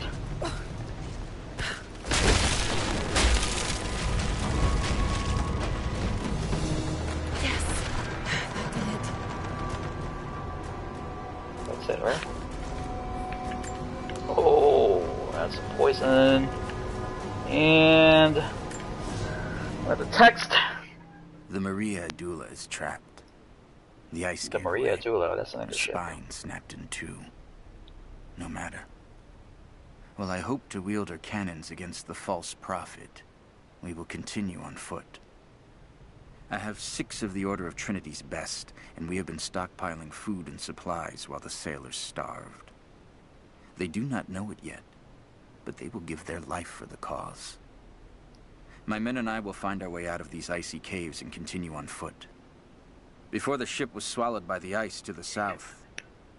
Speaker 1: That's
Speaker 10: Her
Speaker 1: ship.
Speaker 10: spine snapped in two. No matter. While I hope to wield her cannons against the false prophet, we will continue on foot. I have six of the Order of Trinity's best, and we have been stockpiling food and supplies while the sailors starved. They do not know it yet, but they will give their life for the cause. My men and I will find our way out of these icy caves and continue on foot. Before the ship was swallowed by the ice to the south,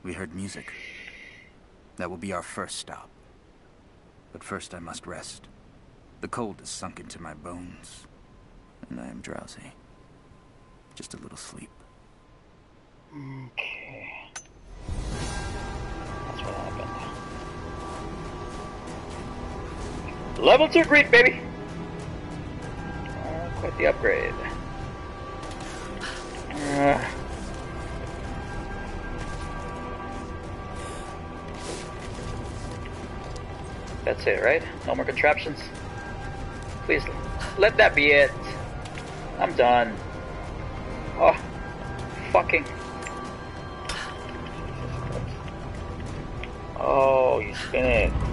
Speaker 10: we heard music. That will be our first stop. But first I must rest. The cold has sunk into my bones, and I am drowsy. Just a little sleep.
Speaker 1: Okay. That's what happened. Level 2 Greek, baby! Uh, quite the upgrade. Uh, that's it, right? No more contraptions? Please, let that be it. I'm done. Oh, fucking. Oh, you spin it.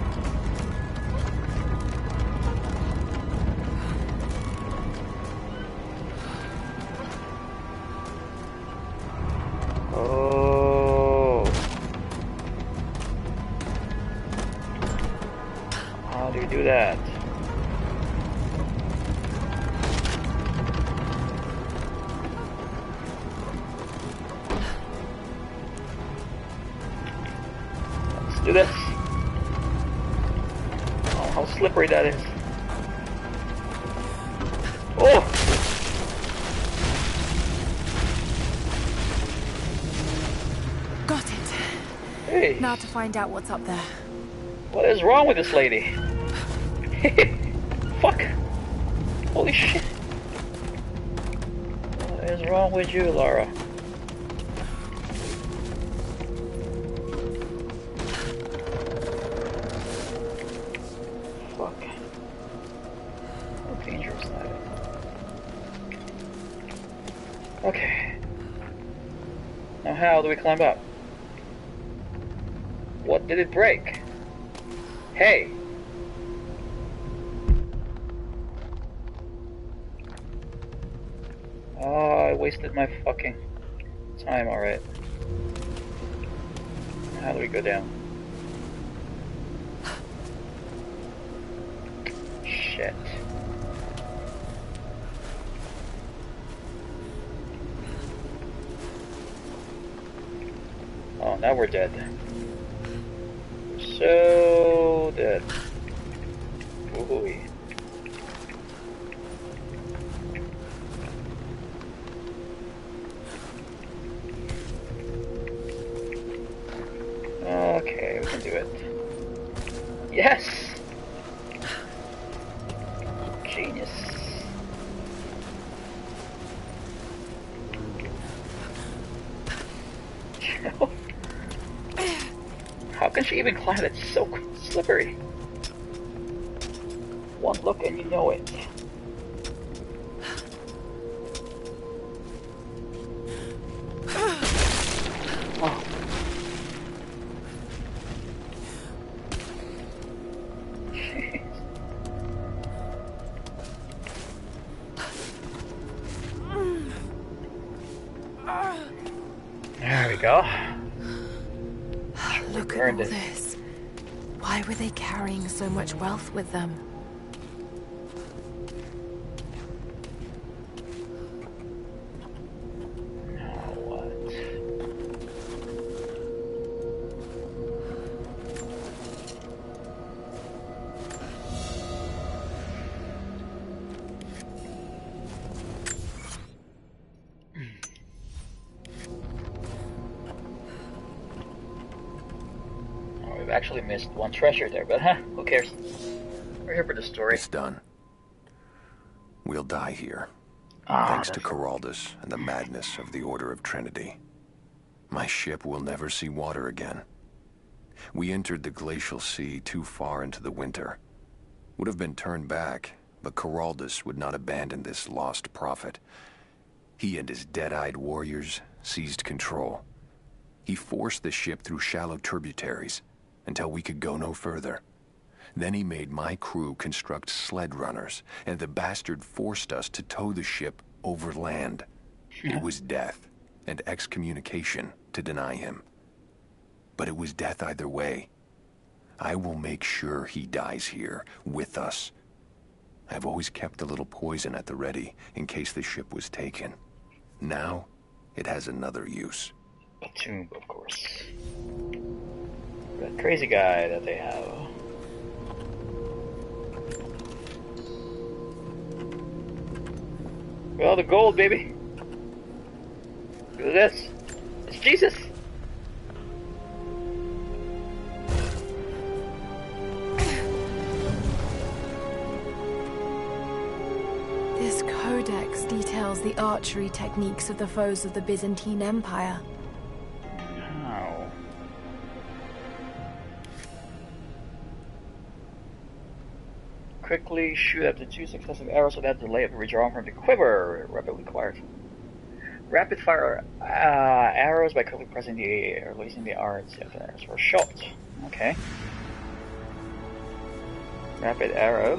Speaker 4: Find out what's up there.
Speaker 1: What is wrong with this lady? Fuck! Holy shit! What is wrong with you, Lara? Fuck. How dangerous. Okay. Now how do we climb up? What did it break? Hey! Oh, I wasted my fucking time, alright. How do we go down? Shit. Oh, now we're dead. So dead. Ooh. One look and you know it.
Speaker 4: With them?
Speaker 1: Oh, we've actually missed one treasure there, but huh, who cares? We're the story.
Speaker 8: It's done. We'll die here.
Speaker 1: Ah,
Speaker 8: thanks to
Speaker 1: that's-
Speaker 8: Caraldus and the madness of the Order of Trinity. My ship will never see water again. We entered the glacial sea too far into the winter. Would have been turned back, but Caraldus would not abandon this lost prophet. He and his dead-eyed warriors seized control. He forced the ship through shallow tributaries until we could go no further. Then he made my crew construct sled runners, and the bastard forced us to tow the ship over land. It was death and excommunication to deny him. But it was death either way. I will make sure he dies here, with us. I've always kept a little poison at the ready in case the ship was taken. Now, it has another use.
Speaker 1: A tomb, of course. That crazy guy that they have. Well, the gold, baby. Look at this. It's Jesus.
Speaker 4: This codex details the archery techniques of the foes of the Byzantine Empire.
Speaker 1: Quickly shoot up to two successive arrows without delay of redrawn from the quiver. Rapidly required. rapid fire uh, arrows by quickly pressing the air, releasing the if the arrows were shot. Okay. Rapid arrow.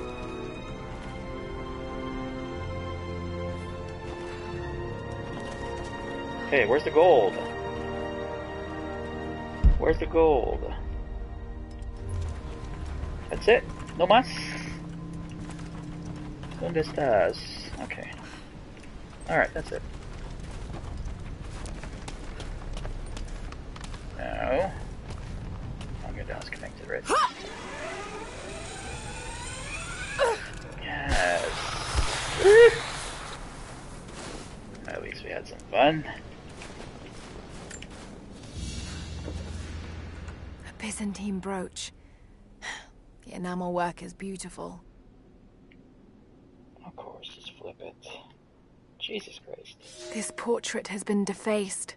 Speaker 1: Hey, where's the gold? Where's the gold? That's it? No más? ¿Dónde estás? Okay. Alright, that's it. No. Hunger down's connected, right? Yes. At least we had some fun.
Speaker 4: A Byzantine brooch. The enamel work is beautiful.
Speaker 1: Of course, just flip it. Jesus Christ.
Speaker 4: This portrait has been defaced.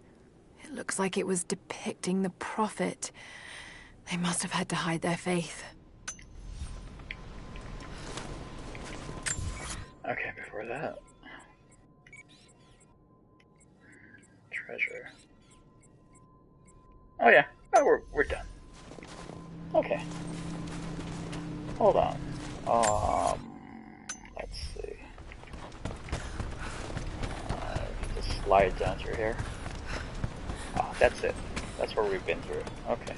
Speaker 4: It looks like it was depicting the Prophet. They must have had to hide their faith.
Speaker 1: Okay, before that. Treasure. Oh yeah, oh, we're, we're done. Okay. Hold on. Um, let's see. Uh, just slide down through here. Oh, that's it. That's where we've been through. Okay.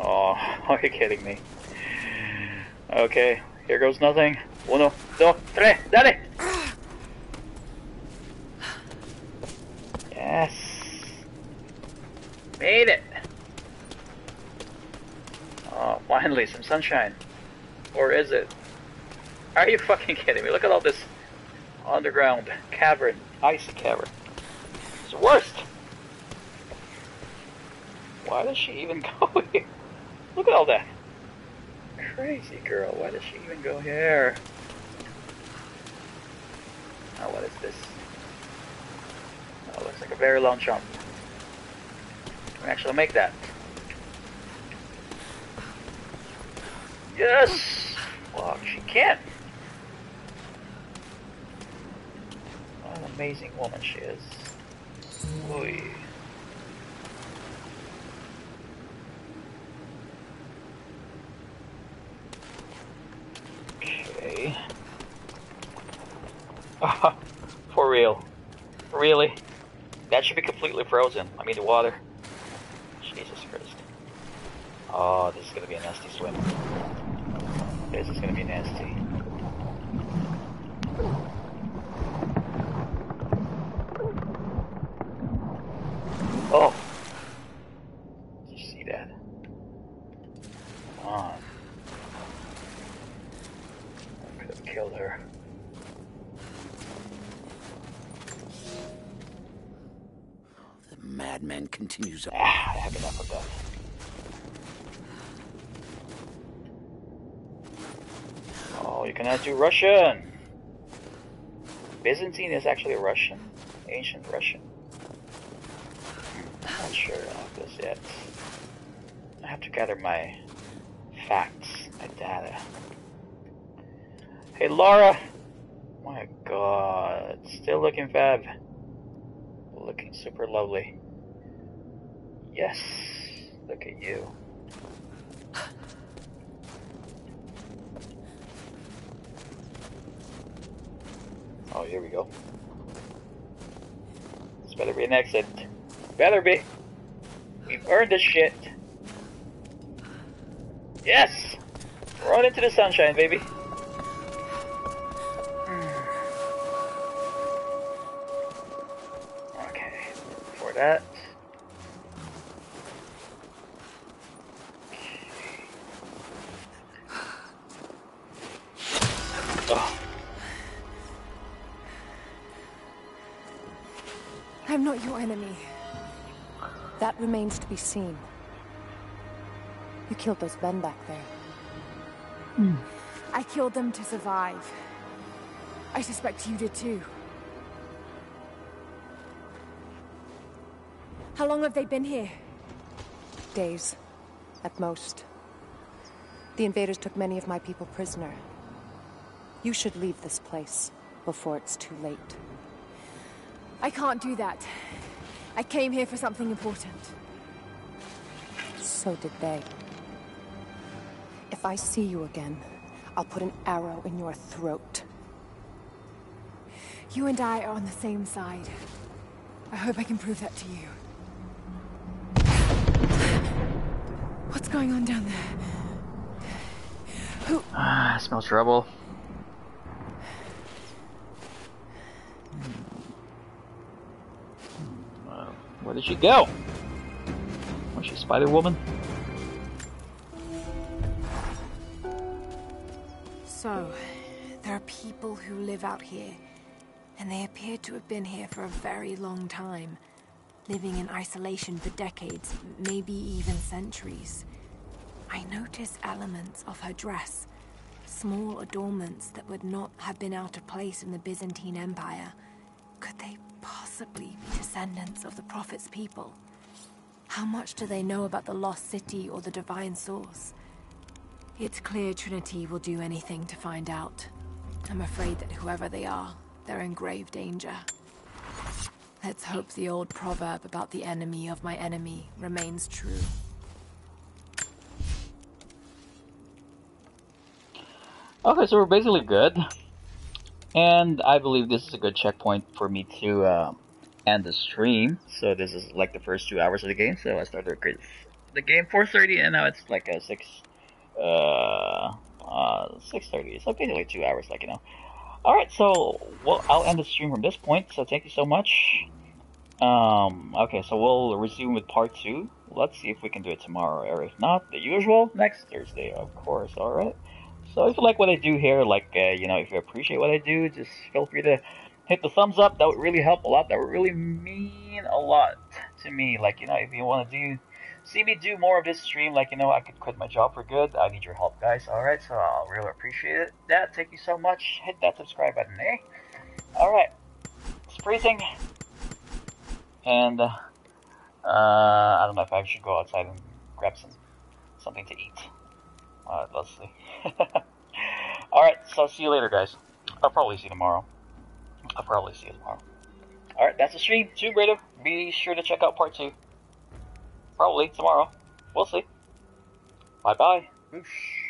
Speaker 1: Oh, are you kidding me? Okay, here goes nothing. Uno, dos, tres, dale! Yes. Made it! Finally, some sunshine. Or is it? Are you fucking kidding me? Look at all this underground cavern, icy cavern. It's the worst! Why does she even go here? Look at all that. Crazy girl, why does she even go here? Oh, what is this? Oh, looks like a very long jump. Can we actually make that? Yes! Fuck, she can! What an amazing woman she is. Oy. Okay. Ah, For real. Really? That should be completely frozen. I mean, the water. Jesus Christ. Oh, this is gonna be a nasty swim. This is gonna be nasty. Oh! Russian! Byzantine is actually a Russian. Ancient Russian. I'm not sure of this yet. I have to gather my facts, my data. Hey, Laura! My god. Still looking fab. Looking super lovely. Yes. Look at you. Oh, here we go. This better be an exit. Better be. We've earned this shit. Yes! On into the sunshine, baby.
Speaker 13: Remains to be seen. You killed those men back there. Hmm.
Speaker 4: I killed them to survive. I suspect you did too. How long have they been here?
Speaker 13: Days, at most. The invaders took many of my people prisoner. You should leave this place before it's too late.
Speaker 4: I can't do that. I came here for something important.
Speaker 13: So did they. If I see you again, I'll put an arrow in your throat.
Speaker 4: You and I are on the same side. I hope I can prove that to you. What's going on down there? Who?
Speaker 1: Ah, I smell trouble. Uh, where did she go? Was she Spider Woman?
Speaker 4: Here, and they appear to have been here for a very long time, living in isolation for decades, maybe even centuries. I notice elements of her dress, small adornments that would not have been out of place in the Byzantine Empire. Could they possibly be descendants of the Prophet's people? How much do they know about the Lost City or the Divine Source? It's clear Trinity will do anything to find out. I'm afraid that whoever they are, they're in grave danger. Let's hope the old proverb about the enemy of my enemy remains true.
Speaker 1: Okay, so we're basically good. And I believe this is a good checkpoint for me to uh, end the stream. So this is like the first two hours of the game. So I started the game 4.30 and now it's like a 6... Uh, uh, 6.30. So basically two hours, like, you know. Alright, so well, I'll end the stream from this point. So thank you so much. Um, okay, so we'll resume with part two. Let's see if we can do it tomorrow, or if not, the usual, next Thursday, of course, alright? So if you like what I do here, like, uh, you know, if you appreciate what I do, just feel free to hit the thumbs up. That would really help a lot. That would really mean a lot to me. Like, you know, if you want to do, see me do more of this stream, like, you know, I could quit my job for good. I need your help, guys. Alright, so I'll really appreciate it. That, thank you so much. Hit that subscribe button, eh? Alright. It's freezing. And, uh, uh, I don't know if I should go outside and grab some, something to eat. Alright, let's see. Alright, so see you later, guys. I'll probably see you tomorrow. I'll probably see you tomorrow. Alright, that's the stream. Tomb Raider. Be sure to check out part two. Probably tomorrow. We'll see. Bye bye. Boosh.